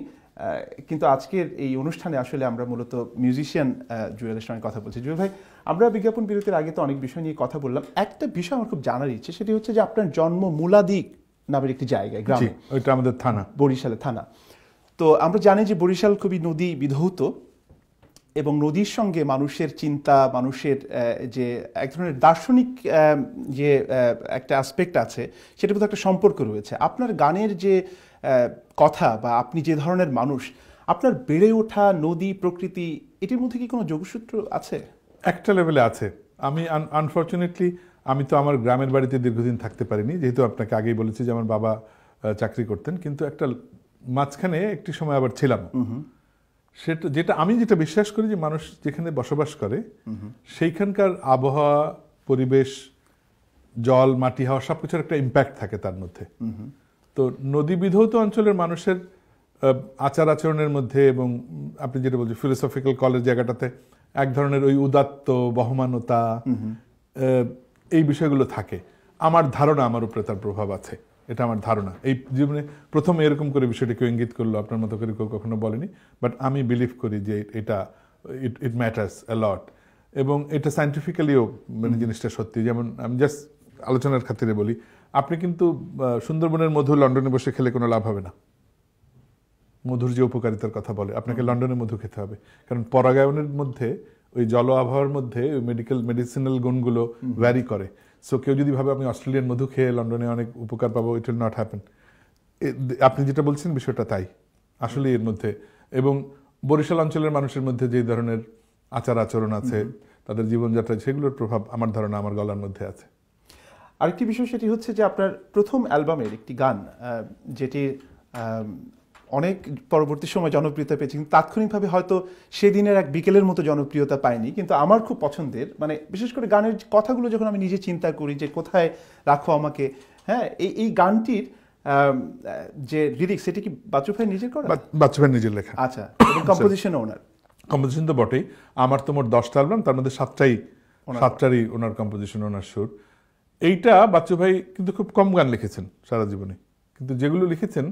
কিন্তু আজকের এই অনুষ্ঠানে আসলে আমরা মূলত মিউজিশিয়ান জুয়েলের সঙ্গে কথা বলছি। জুয়েল ভাই আমরা বিজ্ঞাপন বিরতির আগে তো অনেক বিষয় নিয়ে কথা বললাম। একটা বিষয় আমার খুব জানার ইচ্ছে সেটি হচ্ছে যে আপনার জন্ম মূলাদিক নামের একটি জায়গায় গ্রামে। ওইটা আমাদের থানা। বরিশালে থানা। তো আমরা জানি যে বরিশাল খুবই নদী বিধৌত এবং নদীর সঙ্গে মানুষের চিন্তা মানুষের যে এক ধরনের দার্শনিক যে একটা অ্যাসপেক্ট আছে সেটার মধ্যে একটা সম্পর্ক রয়েছে। আপনার গানের যে কথা বা আপনি যে ধরনের মানুষ আপনার বেড়ে ওঠা নদী প্রকৃতি এটির মধ্যে কি কোনো যোগসূত্র আছে? একটা লেভেলে আছে। আমি আনফর্চুনেটলি আমি তো আমার গ্রামের বাড়িতে দীর্ঘদিন থাকতে পারিনি যেহেতু আপনাকে আগেই বলেছি যে আমার বাবা চাকরি করতেন কিন্তু একটা মাঝখানে একটি সময় আবার ছিলাম। সেটা যেটা আমি যেটা বিশ্বাস করি যে মানুষ যেখানে বসবাস করে সেইখানকার আবহাওয়া পরিবেশ জল মাটি হাওয়া সবকিছুর একটা ইম্প্যাক্ট থাকে তার মধ্যে। তো নদী বিধৌত অঞ্চলের মানুষের আচার আচরণের মধ্যে এবং আপনি যেটা বলছেন ফিলোসফিক্যাল কলেজ জায়গাটাতে এক ধরনের ওই উদাত্ত বহমানতা এই বিষয়গুলো থাকে। আমার ধারণা আমার উপরে তার প্রভাব আছে। এটা আমার ধারণা। এই জীবনে প্রথম এরকম করে বিষয়টা কেউ ইঙ্গিত করল আপনার মতো করে কেউ কখনো বলেনি বাট আমি বিলিভ করি যে এটা ইট ইট ম্যাটার্স অ্যালট এবং এটা সাইন্টিফিক্যালিও মানে জিনিসটা সত্যি। যেমন আমি জাস্ট আলোচনার খাতিরে বলি আপনি কিন্তু সুন্দরবনের মধু লন্ডনে বসে খেলে কোনো লাভ হবে না। মধুর যে উপকারিতার কথা বলে আপনাকে লন্ডনে মধু খেতে হবে। কারণ পরাগায়নের মধ্যে ওই জল আবহাওয়ার মধ্যে ওই মেডিকেল মেডিসিনাল গুণগুলো ভ্যারি করে। সো কেউ যদি ভাবে আমি অস্ট্রেলিয়ান মধু খেয়ে লন্ডনে অনেক উপকার পাবো ইট উইল নট হ্যাপেন আপনি যেটা বলছেন বিষয়টা তাই। আসলে এর মধ্যে। এবং বরিশাল অঞ্চলের মানুষের মধ্যে যে ধরনের আচার আচরণ আছে তাদের জীবনযাত্রা সেগুলোর প্রভাব আমার ধারণা আমার গলার মধ্যে আছে। আরেকটি বিষয় সেটি হচ্ছে যে আপনার প্রথম অ্যালবামের একটি গান যেটি অনেক পরবর্তী সময় জনপ্রিয়তা পেয়েছে কিন্তু তাৎক্ষণিকভাবে হয়তো সেদিনের এক বিকেলের মতো জনপ্রিয়তা পায়নি কিন্তু আমার খুব পছন্দের মানে বিশেষ করে গানের কথাগুলো যখন আমি নিজে চিন্তা করি যে কোথায় রাখো আমাকে হ্যাঁ এই এই গানটির যে লিরিক্স সেটি কি বাচ্চু ভাই নিজের করা? বাচ্চা ভাই নিজের লেখা। আচ্ছা কম্পোজিশন ওনার। কম্পোজিশন তো বটেই। আমার তো মোট দশটা অ্যালবাম তার মধ্যে সাতটাই সাতটারই ওনার কম্পোজিশন ওনার সুর। এইটা বাচ্চু ভাই কিন্তু খুব কম গান লিখেছেন সারা জীবনে। কিন্তু যেগুলো লিখেছেন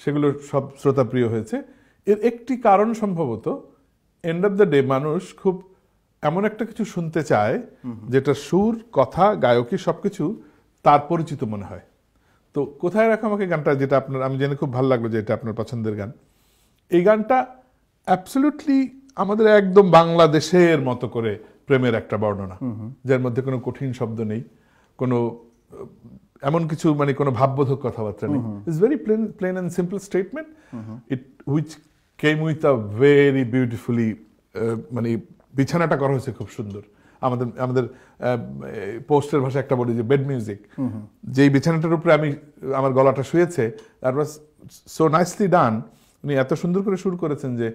সেগুলো সব শ্রোতাপ্রিয় হয়েছে। এর একটি কারণ সম্ভবত এন্ড অফ দ্য ডে মানুষ খুব এমন একটা কিছু শুনতে চায় যেটা সুর কথা গায়কী সবকিছু তার পরিচিত মনে হয়। তো কোথায় রাখো আমাকে গানটা যেটা আপনার আমি জেনে খুব ভালো লাগল যে এটা আপনার পছন্দের গান। এই গানটা অ্যাবসলিউটলি আমাদের একদম বাংলাদেশের মতো করে প্রেমের একটা বর্ণনা যার মধ্যে কোনো কঠিন শব্দ নেই। কোনো এমন কিছু মানে কোনো ভাববোধক কথাবার্তা নেই। It's very plain plain and simple statement it which came with a very beautifully মানে বিছানাটা করা হয়েছে খুব সুন্দর। আমাদের আমাদের পোস্টের ভাষা একটা বলি যে বেড মিউজিক যেই বিছানাটার উপরে আমি আমার গলাটা শুয়েছে that was so nicely done উনি এত সুন্দর করে শুরু করেছেন যে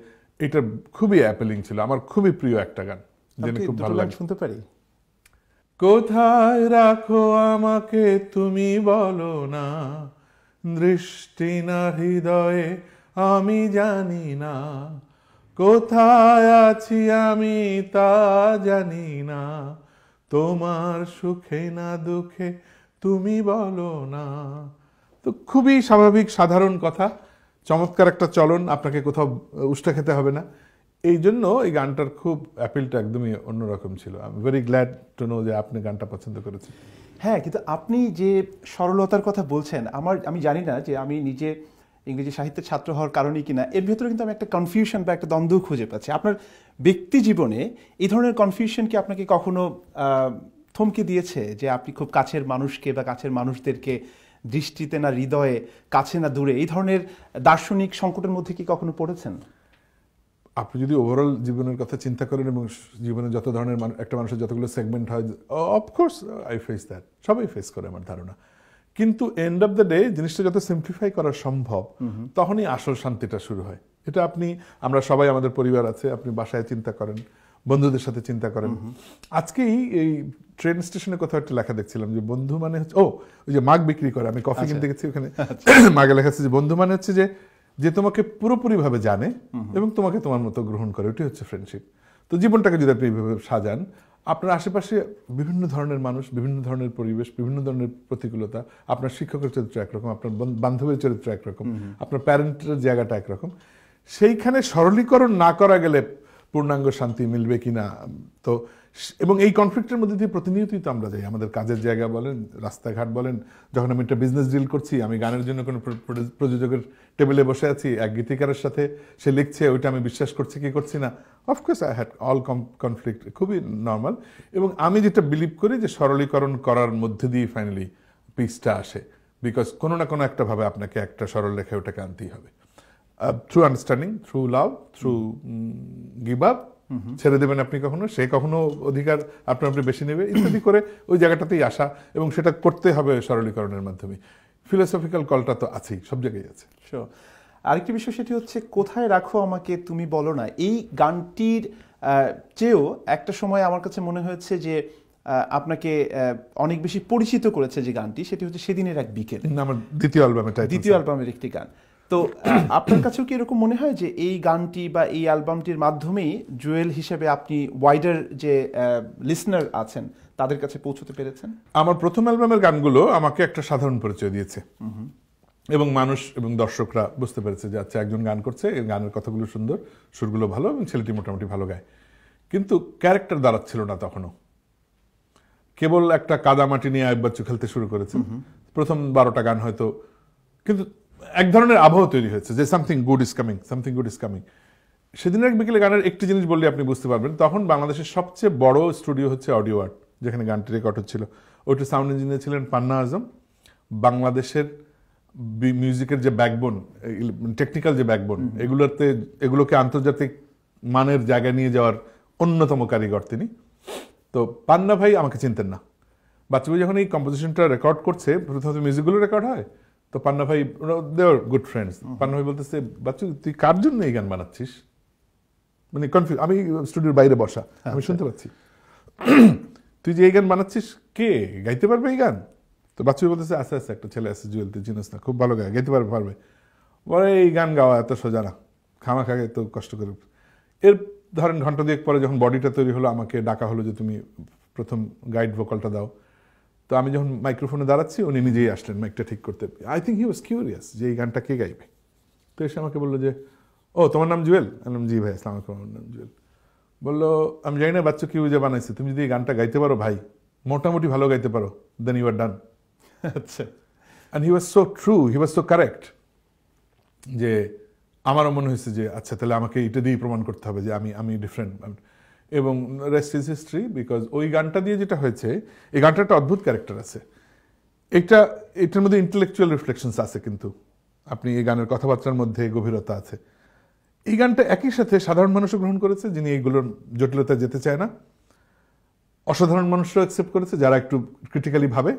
এটা খুবই অ্যাপেলিং ছিল। আমার খুবই প্রিয় একটা গান। জেনে খুব ভালো লাগে। শুনতে পারি? কোথায় রাখো আমাকে তুমি বলো না? দৃষ্টি না হৃদয়ে আমি জানি না। কোথায় আছি আমি তা জানি না। তোমার সুখে না দুঃখে তুমি বলো না। তো খুবই স্বাভাবিক, সাধারণ কথা। চমৎকার একটা চলন, আপনাকে কোথাও উষ্টা খেতে হবে না। এই জন্য এই গানটার খুব অ্যাপিলটা একদমই অন্যরকম ছিল। I very glad to know যে আপনি গানটা পছন্দ করেছেন। হ্যাঁ কিন্তু আপনি যে সরলতার কথা বলছেন, আমার, আমি জানি না যে আমি নিজে ইংরেজি সাহিত্যের ছাত্র হওয়ার কারণেই কিনা, এর ভেতরে কিন্তু আমি একটা কনফিউশন বা একটা দ্বন্দ্ব খুঁজে পাচ্ছি। আপনার ব্যক্তি জীবনে এই ধরনের কনফিউশন কি আপনাকে কখনো থমকে দিয়েছে যে আপনি খুব কাছের মানুষকে বা কাছের মানুষদেরকে দৃষ্টিতে না হৃদয়ে, কাছে না দূরে এই ধরনের দার্শনিক সংকটের মধ্যে কি কখনো পড়েছেন? আপনি যদি ওভারঅল জীবনের কথা চিন্তা করেন এবং জীবনে যত ধরনের একটা মানুষের যতগুলো সেগমেন্ট হয় of course I face that সবাই ফেস করে আমার ধারণা। কিন্তু এন্ড অফ দ্য ডে জিনিসটা যত সিম্পলিফাই করা সম্ভব তখনই আসল শান্তিটা শুরু হয়। এটা আপনি আমরা সবাই আমাদের পরিবার আছে আপনি বাসায় চিন্তা করেন বন্ধুদের সাথে চিন্তা করেন। আজকেই এই ট্রেন স্টেশনে কোথাও একটা লেখা দেখছিলাম যে বন্ধু মানে হচ্ছে ও ওই যে মাগ বিক্রি করে আমি কফি কিনতে গেছি ওখানে। মাগে লেখা আছে যে বন্ধু মানে হচ্ছে যে যে তোমাকে পুরোপুরিভাবে জানে এবং তোমাকে তোমার মতো গ্রহণ করে ওটাই হচ্ছে ফ্রেন্ডশিপ তো জীবনটাকে যদি আপনি এইভাবে সাজান আপনার আশেপাশে বিভিন্ন ধরনের মানুষ বিভিন্ন ধরনের পরিবেশ বিভিন্ন ধরনের প্রতিকূলতা আপনার শিক্ষকের চরিত্র একরকম আপনার বন- বান্ধবীর চরিত্র একরকম আপনার প্যারেন্টের জায়গাটা একরকম সেইখানে সরলীকরণ না করা গেলে পূর্ণাঙ্গ শান্তি মিলবে কিনা তো এবং এই কনফ্লিক্টের মধ্যে দিয়ে প্রতিনিয়তই তো আমরা যাই। আমাদের কাজের জায়গা বলেন রাস্তাঘাট বলেন যখন আমি একটা বিজনেস ডিল করছি আমি গানের জন্য কোনো প্রযোজকের টেবিলে বসে আছি এক গীতিকারের সাথে সে লিখছে ওইটা আমি বিশ্বাস করছি কি করছি না? Of course I had all conflict খুবই নর্মাল এবং আমি যেটা বিলিভ করি যে সরলীকরণ করার মধ্যে দিয়ে ফাইনালি পিসটা আসে। বিকজ কোনো না কোনো একটা ভাবে আপনাকে একটা সরল রেখে ওটাকে আনতেই হবে। Through understanding through love through give up ছেড়ে দেবেন আপনি কখনো সে কখনো অধিকার আপনার আপনি বেশি নেবে ইত্যাদি করে ওই জায়গাটাতেই আসা। এবং সেটা করতে হবে সরলীকরণের মাধ্যমে। ফিলোসফিক্যাল কলটা তো আছেই সব জায়গায় আছে। আরেকটি বিষয় সেটি হচ্ছে কোথায় রাখো আমাকে তুমি বলো না। এই গানটির চেয়েও একটা সময় আমার কাছে মনে হয়েছে যে আপনাকে অনেক বেশি পরিচিত করেছে যে গানটি সেটি হচ্ছে সেদিনের এক বিকেল। আমার দ্বিতীয় অ্যালবামে দ্বিতীয় অ্যালবামের একটি গান। তো আপনার কাছেও কি এরকম মনে হয় যে এই গানটি বা এই অ্যালবামটির মাধ্যমেই জুয়েল হিসেবে আপনি ওয়াইডার যে লিসনার আছেন তাদের কাছে পৌঁছতে পেরেছেন? আমার প্রথম অ্যালবামের গানগুলো আমাকে একটা সাধারণ পরিচয় দিয়েছে। এবং মানুষ এবং দর্শকরা বুঝতে পেরেছে যে আচ্ছা একজন গান করছে এই গানের কথাগুলো সুন্দর, সুরগুলো ভালো এবং ছেলেটি মোটামুটি ভালো গায়। কিন্তু ক্যারেক্টার দাঁড়াচ্ছিল না তখনও। কেবল একটা কাদামাটি নিয়ে আয়ব বাচ্চু খেলতে শুরু করেছে। প্রথম বারোটা গান হয়তো, কিন্তু এক ধরনের আবহ তৈরি হয়েছে যে something good is coming something good is coming সেদিনের বিকেলে গানের একটি জিনিস বললে আপনি বুঝতে পারবেন, তখন বাংলাদেশের সবচেয়ে বড় স্টুডিও হচ্ছে অডিও আর্ট। যেখানে গানটি রেকর্ড হচ্ছিল। ওইটা সাউন্ড ইঞ্জিনিয়ার ছিলেন পান্না আজম। বাংলাদেশের মিউজিকের যে ব্যাকবোন টেকনিক্যাল যে ব্যাকবোন এগুলোতে এগুলোকে আন্তর্জাতিক মানের জায়গায় নিয়ে যাওয়ার অন্যতম কারিগর তিনি। তো পান্না ভাই আমাকে চিনতেন না। বাচ্চা ভাই যখন এই কম্পোজিশনটা রেকর্ড করছে প্রথমত মিউজিকগুলো রেকর্ড হয় তো পান্না ভাই দেওয়ার গুড ফ্রেন্ডস পান্না ভাই বলতেছে বাচ্চু তুই কার জন্য এই গান বানাচ্ছিস? মানে কনফিউজ আমি স্টুডিওর বাইরে বসা আমি শুনতে পাচ্ছি। তুই যে এই গান বানাচ্ছিস, কে? গাইতে পারবে এই গান? তো বাচ্চু বলতেছে আস্তে আস্তে একটা ছেলে আছে, জুয়েল, তুই চিনিস না, খুব ভালো গায়, গাইতে পারবে পারবে। বলে, এই গান গাওয়া এত সোজা না খামা খাগে তো কষ্ট করে। এর ধরেন ঘণ্টা দুয়েক পরে যখন বডিটা তৈরি হলো, আমাকে ডাকা হলো যে, তুমি প্রথম গাইড ভোকালটা দাও। তো আমি যখন মাইক্রোফোনে দাঁড়াচ্ছি, উনি নিজেই আসলেন মাইকটা ঠিক করতে। I think he was curious যে এই গানটা কে গাইবে? তো এসে আমাকে বলল যে, ও, তোমার নাম জুয়েল? আমি জি ভাই, আসসালাম আলাইকুম, আমার নাম জুয়েল। বলল আমি জানি না বাচ্চা কি বুঝে বানাইছে। তুমি যদি এই গানটা গাইতে পারো ভাই মোটামুটি ভালো গাইতে পারো দেন ইউ আর ডান আচ্ছা। And he was so true he was so correct যে আমারও মনে হয়েছে যে আচ্ছা তাহলে আমাকে এটা দিয়েই প্রমাণ করতে হবে যে আমি আমি ডিফারেন্ট এবং রেস্ট ইজ হিস্ট্রি বিকজ ওই গানটা দিয়ে যেটা হয়েছে এই গানটা একটা অদ্ভুত ক্যারেক্টার আছে। এটা এটার মধ্যে ইন্টেলেকচুয়াল রিফ্লেকশনস আছে কিন্তু। আপনি এই গানের কথাবার্তার মধ্যে গভীরতা আছে। এই গানটা একই সাথে সাধারণ মানুষও গ্রহণ করেছে যিনি এইগুলোর জটিলতায় যেতে চায় না। অসাধারণ মানুষরাও অ্যাকসেপ্ট করেছে যারা একটু ক্রিটিক্যালি ভাবে।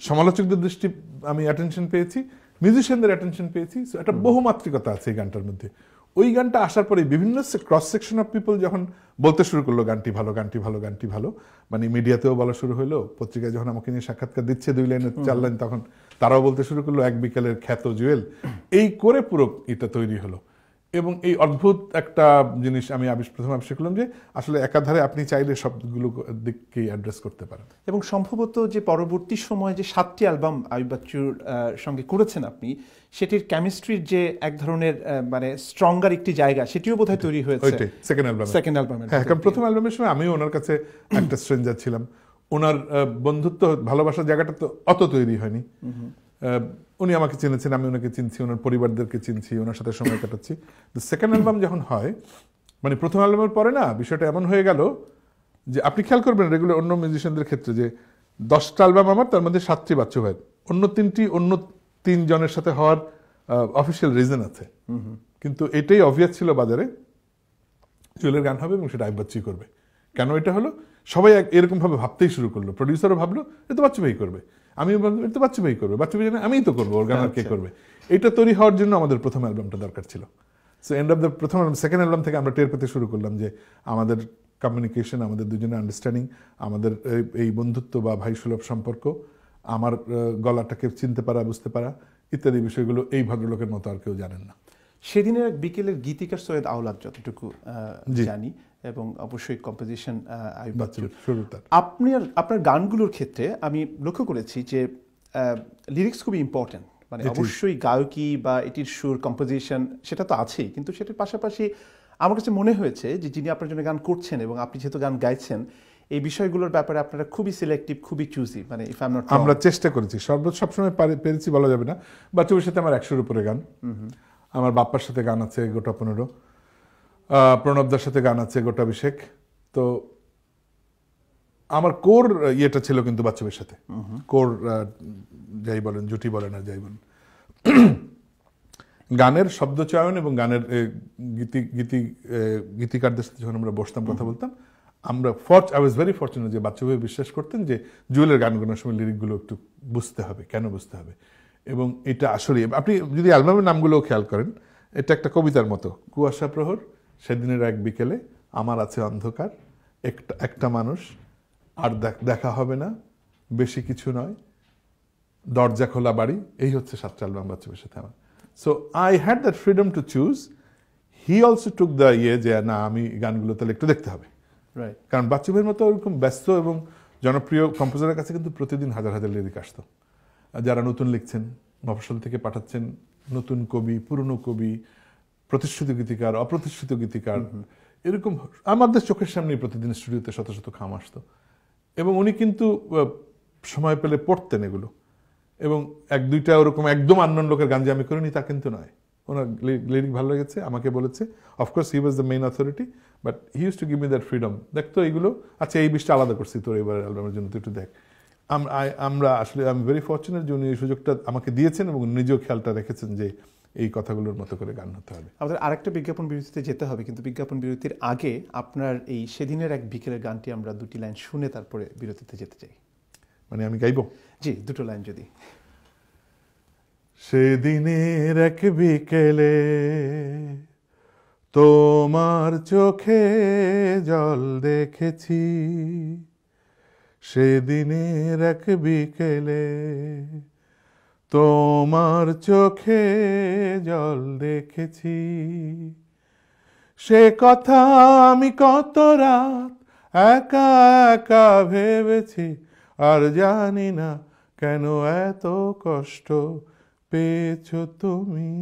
সমালোচকদের দৃষ্টি আমি অ্যাটেনশন পেয়েছি মিউজিশিয়ানদের অ্যাটেনশন পেয়েছি So, একটা বহুমাত্রিকতা আছে এই গানটার মধ্যে। ওই গানটা আসার পরে বিভিন্ন ক্রস সেকশন অফ পিপল যখন বলতে শুরু করল গানটি ভালো গানটি ভালো গানটি ভালো। মানে মিডিয়াতেও বলা শুরু হলো পত্রিকায় যখন আমাকে নিয়ে সাক্ষাৎকার দিচ্ছে দুই লাইনে চার লাইন তখন তারাও বলতে শুরু করল এক বিকেলের খ্যাত জুয়েল। এই করে পুরো এটা তৈরি হলো। এবং এই অদ্ভুত একটা জিনিস আমি আবিষ প্রথম আবিষ্কার করলাম যে আসলে একাধারে আপনি চাইলে সবগুলো দিককেই অ্যাড্রেস করতে পারেন। এবং সম্ভবত যে পরবর্তী সময়ে যে সাতটি অ্যালবাম আয়ুব বাচ্চুর সঙ্গে করেছেন আপনি সেটির কেমিস্ট্রির যে এক ধরনের মানে স্ট্রঙ্গার একটি জায়গা সেটিও বোধহয় তৈরি হয়েছে। সেকেন্ড অ্যালবাম সেকেন্ড অ্যালবাম হ্যাঁ কারণ প্রথম অ্যালবামের সময় আমিও ওনার কাছে একটা স্ট্রেঞ্জার ছিলাম। ওনার বন্ধুত্ব ভালোবাসার জায়গাটা তো অত তৈরি হয়নি। উনি আমাকে চিনেছেন, আমি ওনাকে চিনছি, ওনার পরিবারদেরকে চিনছি, ওনার সাথে সময় কাটাচ্ছি। তো সেকেন্ড অ্যালবাম যখন হয় মানে প্রথম অ্যালবামের পরে না, বিষয়টা এমন হয়ে গেল যে আপনি খেয়াল করবেন রেগুলার অন্য মিউজিশিয়ানদের ক্ষেত্রে যে দশটা অ্যালবাম আমার, তার মধ্যে সাতটি বাচ্চা হয়। অন্য তিনটি, অন্য তিন জনের সাথে হওয়ার অফিসিয়াল রিজন আছে। কিন্তু এটাই অবভিয়াস ছিল বাজারে, জুয়েলের গান হবে এবং সেটা আইব বাচ্চি করবে। কেন এটা হলো? সবাই এক- এরকম ভাবতেই শুরু করল। প্রডিউসারও ভাবলো এটা তো বাচ্চু ভাই করবে। আমি তো বাচ্চু ভাই করবে বাচ্চু ভাই জানে আমিই তো করব ওর গান আর কে আচ্ছা। করবে। এটা তৈরি হওয়ার জন্য আমাদের প্রথম অ্যালবামটা দরকার ছিল। সো এন্ড অফ দ্য প্রথম সেকেন্ড অ্যালবাম থেকে আমরা টের পেতে শুরু করলাম যে আমাদের কমিউনিকেশন আমাদের দুজনের আন্ডারস্ট্যান্ডিং আমাদের এই- বন্ধুত্ব বা ভাই সুলভ সম্পর্ক আমার গলাটাকে চিনতে পারা বুঝতে পারা ইত্যাদি বিষয়গুলো এই ভদ্রলোকের মতো আর কেউ জানেন না। সেদিনের এক বিকেলের গীতিকার সৈয়দ আওলাদ যতটুকু জানি এবং অবশ্যই কম্পোজিশন তার। আপনার আপনার গানগুলোর ক্ষেত্রে আমি লক্ষ্য করেছি যে লিরিক্স খুবই ইম্পর্ট্যান্ট মানে অবশ্যই গায়কি বা এটির সুর কম্পোজিশন সেটা তো আছেই। কিন্তু সেটার পাশাপাশি আমার কাছে মনে হয়েছে যে যিনি আপনার জন্য গান করছেন এবং আপনি যেহেতু গান গাইছেন এই বিষয়গুলোর ব্যাপারে আপনারা খুবই সিলেক্টিভ খুবই চুজি মানে ইফ আই নট আমরা চেষ্টা করেছি। সর্ব সবসময় পারি- পেরেছি বলা যাবে না। বাচ্চাদের সাথে আমার একশোর উপরে গান। আমার বাপ্পার সাথে গান আছে গোটা পনেরো। প্রণবদার সাথে গান আছে গোটা অভিষেক তো আমার কোর ইয়েটা ছিল কিন্তু বাচ্চাদের সাথে। কোর যাই বলেন, জুটি বলেন আর যাই বলেন। গানের শব্দ চয়ন এবং গানের গীতি গীতি গীতিকারদের সাথে যখন আমরা বসতাম, কথা বলতাম, আমরা ফর্চ আই ওয়াজ ভেরি ফর্চুনেট যে বাচ্চা ভাই বিশ্বাস করতেন যে জুয়েলের গানগুলোর সময় লিরিকগুলো একটু বুঝতে হবে, কেন বুঝতে হবে? এবং এটা আসলে আপনি যদি অ্যালবামের নামগুলো খেয়াল করেন, এটা একটা কবিতার মতো, কুয়াশা প্রহর সেদিনের এক বিকেলে আমার আছে অন্ধকার একটা একটা মানুষ আর দেখা হবে না বেশি কিছু নয় দরজা খোলা বাড়ি এই হচ্ছে সাতটা অ্যালবাম বাচ্চাদের সাথে আমার। So I had that freedom to choose he also took the ইয়ে যে না আমি গানগুলো তাহলে একটু দেখতে হবে। রাইট কারণ বাচ্চুভের মতো ওরকম ব্যস্ত এবং জনপ্রিয় কম্পোজারের কাছে কিন্তু প্রতিদিন হাজার হাজার লিরিক আসতো। যারা নতুন লিখছেন মফস্বল থেকে পাঠাচ্ছেন নতুন কবি পুরনো কবি প্রতিষ্ঠিত গীতিকার অপ্রতিষ্ঠিত গীতিকার, এরকম আমাদের চোখের সামনেই প্রতিদিন স্টুডিওতে শত শত খাম আসতো। এবং উনি কিন্তু সময় পেলে পড়তেন এগুলো। এবং এক দুইটা ওরকম একদম আননোন লোকের গান যে আমি করিনি তা কিন্তু নয়। ওনার লিরিক ভালো লেগেছে, আমাকে বলেছে। Of course he was the main authority but he use to give me that freedom দেখতো এইগুলো আচ্ছা এই বিষটা আলাদা করছি তোর এবার অ্যালবামের জন্য, তুই একটু দেখ। আম- আমরা আসলে আমি ভেরি ফর্চুনেট যে উনি এই সুযোগটা আমাকে দিয়েছেন এবং নিজেও খেয়ালটা রেখেছেন যে এই কথাগুলোর মতো করে গান হতে হবে। আমাদের আরেকটা বিজ্ঞাপন বিরতিতে যেতে হবে কিন্তু বিজ্ঞাপন বিরতির আগে আপনার এই সেদিনের এক বিকেলের গানটি আমরা দুটি লাইন শুনে তারপরে বিরতিতে যেতে চাই। মানে আমি গাইবো? জি দুটো লাইন যদি। সেদিনের এক বিকেলে তোমার চোখে জল দেখেছি। সেদিনের এক বিকেলে তোমার চোখে জল দেখেছি। সে কথা আমি কত রাত একা একা ভেবেছি, আর জানি না কেন এত কষ্ট পেয়েছ তুমি।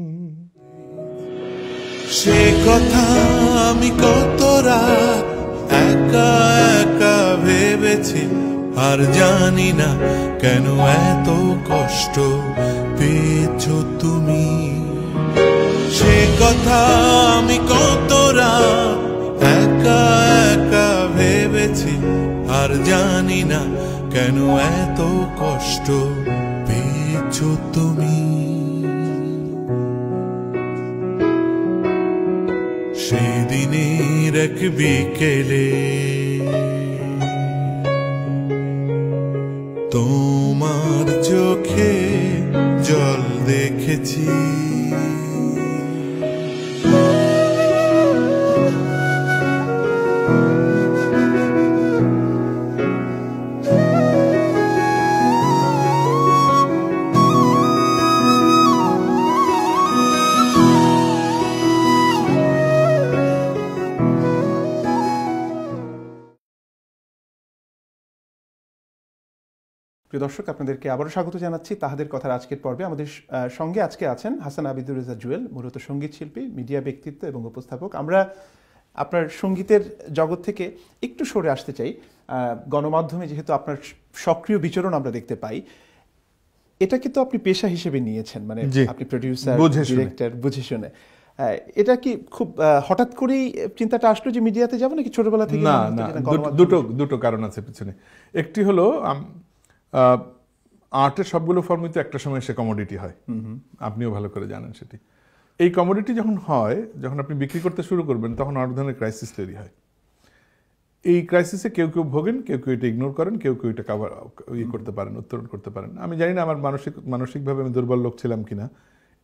সে কথা আমি কত রাত একা একা ভেবেছি আর জানি না কেন এত কষ্ট পেয়েছ তুমি। সে কথা আমি কত রাত একা একা ভেবেছি, আর জানি না কেন এত কষ্ট পেয়েছ তুমি। সেদিনের এক বিকেলে তোমার চোখে জল দেখেছি। প্রিয় দর্শক আপনাদেরকে আবারও স্বাগত জানাচ্ছি তাহাদের কথার আজকের পর্বে। আমাদের সঙ্গে আজকে আছেন হাসান আবিদুর রেজা জুয়েল মূলত সংগীত শিল্পী মিডিয়া ব্যক্তিত্ব এবং উপস্থাপক। আমরা আপনার সঙ্গীতের জগৎ থেকে একটু সরে আসতে চাই। গণমাধ্যমে যেহেতু আপনার সক্রিয় বিচরণ আমরা দেখতে পাই এটাকে তো আপনি পেশা হিসেবে নিয়েছেন মানে আপনি প্রডিউসার ডিরেক্টর বুঝে শুনে। এটা কি খুব হঠাৎ করেই চিন্তাটা আসলো যে মিডিয়াতে যাব নাকি ছোটবেলা থেকে না না দুটো- দুটো কারণ আছে পিছনে। একটি হলো আর্টের সবগুলো ফর্মই তো একটা সময় সে কমোডিটি হয়। আপনিও ভালো করে জানেন সেটি। এই কমোডিটি যখন হয়, যখন আপনি বিক্রি করতে শুরু করবেন, তখন অনেক ধরনের ক্রাইসিস তৈরি হয়। এই ক্রাইসিসে কেউ কেউ ভোগেন, কেউ কেউ এটা ইগনোর করেন, কেউ কেউ এটা কাভার ইয়ে করতে পারেন, উত্তরণ করতে পারেন। আমি জানি না আমার মানসিক, মানসিকভাবে আমি দুর্বল লোক ছিলাম কিনা।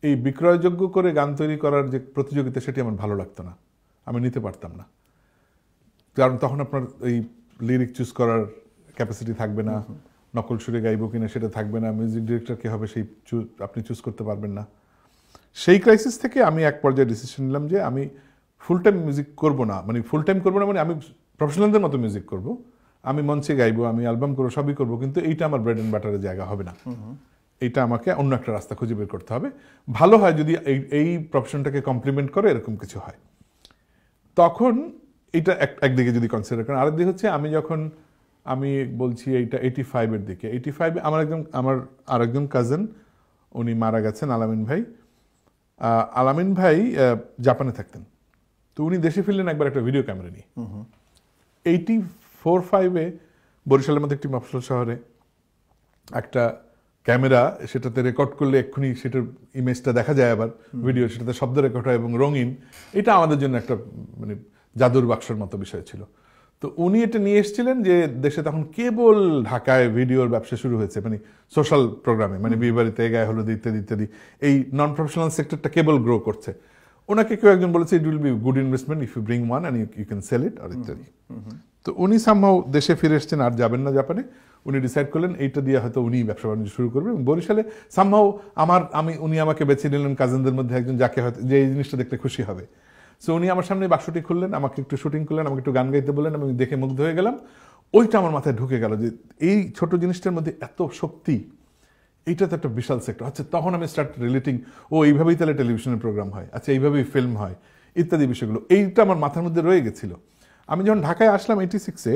এই বিক্রয়যোগ্য করে গান তৈরি করার যে প্রতিযোগিতা, সেটি আমার ভালো লাগতো না। আমি নিতে পারতাম না। কারণ তখন আপনার এই লিরিক চুজ করার ক্যাপাসিটি থাকবে না। নকল সুরে গাইব কিনা সেটা থাকবে না মিউজিক ডিরেক্টর কে হবে সেই আপনি চুজ করতে পারবেন না। সেই ক্রাইসিস থেকে আমি এক পর্যায়ে ডিসিশন নিলাম যে আমি ফুল টাইম মিউজিক করব না মানে ফুল টাইম করব না মানে আমি প্রফেশনালদের মতো মিউজিক করব। আমি মঞ্চে গাইবো আমি অ্যালবাম করব সবই করব কিন্তু এইটা আমার ব্রেড অ্যান্ড বাটারের জায়গা হবে না। এইটা আমাকে অন্য একটা রাস্তা খুঁজে বের করতে হবে। ভালো হয় যদি এই এই প্রফেশনটাকে কমপ্লিমেন্ট করে এরকম কিছু হয়। তখন এটা এক- একদিকে যদি কনসিডার করেন আরেকদিকে হচ্ছে আমি যখন আমি বলছি এইটা এইটি ফাইভের দিকে। এইটি ফাইভে আমার একজন আমার আরেকজন কাজিন উনি মারা গেছেন আলামিন ভাই। আলামিন ভাই জাপানে থাকতেন। তো উনি দেশে ফিরলেন একবার একটা ভিডিও ক্যামেরা নিয়ে। এইটি ফোর ফাইভে বরিশালের মধ্যে একটি মফসল শহরে একটা ক্যামেরা সেটাতে রেকর্ড করলে এক্ষুনি সেটার ইমেজটা দেখা যায় আবার ভিডিও সেটাতে শব্দ রেকর্ড হয় এবং রঙিন। এটা আমাদের জন্য একটা মানে জাদুর বাক্সর মতো বিষয় ছিল। তো উনি এটা নিয়ে এসেছিলেন যে দেশে তখন কেবল ঢাকায় ভিডিওর ব্যবসা শুরু হয়েছে মানে সোশ্যাল প্রোগ্রামে মানে বিয়ে বাড়িতে গায়ে হলুদ ইত্যাদি ইত্যাদি। এই নন প্রফেশনাল সেক্টরটা কেবল গ্রো করছে। ওনাকে কেউ একজন বলেছে it will be good investment if you bring one and you can sell it আর ইত্যাদি। তো উনি সামহাও দেশে ফিরে এসছেন আর যাবেন না জাপানে। উনি ডিসাইড করলেন এইটা দিয়ে হয়তো উনি ব্যবসা বাণিজ্য শুরু করবেন এবং বরিশালে সামহাও আমার আমি উনি আমাকে বেছে নিলেন কাজিনদের মধ্যে একজন যাকে হয়তো যে এই জিনিসটা দেখতে খুশি হবে। সো উনি আমার সামনে বাক্সটি খুললেন আমাকে একটু শুটিং করলেন আমাকে একটু গান গাইতে বললেন আমি দেখে মুগ্ধ হয়ে গেলাম। ওইটা আমার মাথায় ঢুকে গেল যে এই ছোট জিনিসটার মধ্যে এত শক্তি এইটা তো একটা বিশাল সেক্টর আচ্ছা তখন আমি স্টার্ট রিলেটিং ও এইভাবেই তাহলে টেলিভিশনের প্রোগ্রাম হয় আচ্ছা এইভাবেই ফিল্ম হয় ইত্যাদি বিষয়গুলো। এইটা আমার মাথার মধ্যে রয়ে গেছিল। আমি যখন ঢাকায় আসলাম এইটি সিক্সে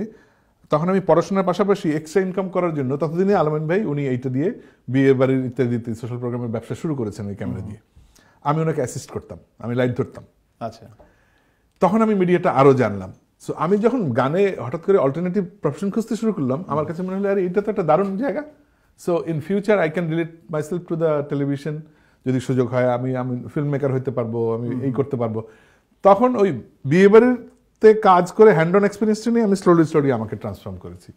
তখন আমি পড়াশোনার পাশাপাশি এক্সট্রা ইনকাম করার জন্য ততদিনে আলমেন ভাই উনি এইটা দিয়ে বিয়ে বাড়ির ইত্যাদি ইত্যাদি সোশ্যাল প্রোগ্রামের ব্যবসা শুরু করেছেন ওই ক্যামেরা দিয়ে। আমি ওনাকে অ্যাসিস্ট করতাম আমি লাইট ধরতাম। আচ্ছা। তখন আমি মিডিয়াটা আরও জানলাম। সো আমি যখন গানে হঠাৎ করে অল্টারনেটিভ প্রফেশন খুঁজতে শুরু করলাম আমার কাছে মনে হলো আরে এটা তো একটা দারুণ জায়গা। So in future I can relate myself to the television যদি সুযোগ হয় আমি আমি ফিল্ম মেকার হতে পারব আমি এই করতে পারব। তখন ওই বিয়েবাড়িতে কাজ করে হ্যান্ড অন এক্সপিরিয়েন্সটা নিয়ে আমি স্লোলি স্লোলি আমাকে ট্রান্সফর্ম করেছি।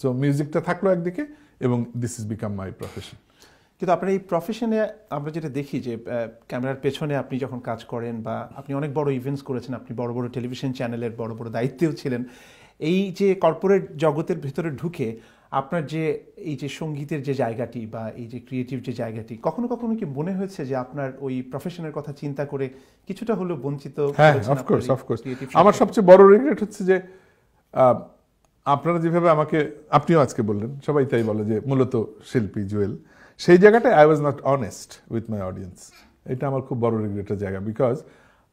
সো মিউজিকটা থাকল একদিকে এবং this is become my profession কিন্তু আপনার এই প্রফেশনে আমরা যেটা দেখি যে ক্যামেরার পেছনে আপনি যখন কাজ করেন বা আপনি অনেক বড় ইভেন্টস করেছেন আপনি বড় বড় টেলিভিশন চ্যানেলের বড় বড় দায়িত্বেও ছিলেন এই যে কর্পোরেট জগতের ভেতরে ঢুকে আপনার যে এই যে সঙ্গীতের যে জায়গাটি বা এই যে ক্রিয়েটিভ যে জায়গাটি কখনো কখনো কি মনে হয়েছে যে আপনার ওই প্রফেশনের কথা চিন্তা করে কিছুটা হলেও বঞ্চিত হ্যাঁ অফকোর্স অফকোর্স আমার সবচেয়ে বড় রিগ্রেট হচ্ছে যে আপনারা যেভাবে আমাকে আপনিও আজকে বললেন সবাই তাই বলে যে মূলত শিল্পী জুয়েল। সেই জায়গাটায় I was not honest with my audience এটা আমার খুব বড় রিগ্রেটের জায়গা বিকজ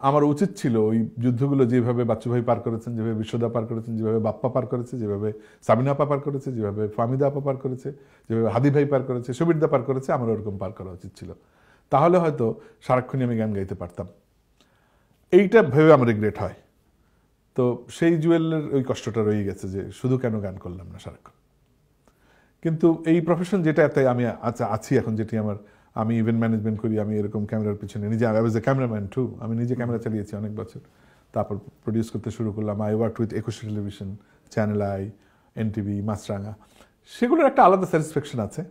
আমার উচিত ছিল ওই যুদ্ধগুলো যেভাবে বাচ্চু ভাই পার করেছেন, যেভাবে বিশ্বদা পার করেছেন, যেভাবে বাপ্পা পার করেছে, যেভাবে সাবিনা আপা পার করেছে, যেভাবে ফামিদা আপা পার করেছে, যেভাবে হাদি ভাই পার করেছে সবিরদা পার করেছে, আমার ওরকম পার করা উচিত ছিল। তাহলে হয়তো সারাক্ষণই আমি গান গাইতে পারতাম। এইটা ভেবে আমার রিগ্রেট হয়। তো সেই জুয়েলের ওই কষ্টটা রয়ে গেছে যে শুধু কেন গান করলাম না সারাক্ষণ। কিন্তু এই প্রফেশন যেটা যেটাতে আমি আচ্ছা আছি এখন, যেটি আমার, আমি ইভেন্ট ম্যানেজমেন্ট করি, আমি এরকম ক্যামেরার পিছনে। নিজে I was a cameraman too আমি নিজে ক্যামেরা চালিয়েছি অনেক বছর। তারপর প্রডিউস করতে শুরু করলাম I work with Ekushey television channel I NTV Maasranga সেগুলোর একটা আলাদা স্যাটিসফ্যাকশন আছে।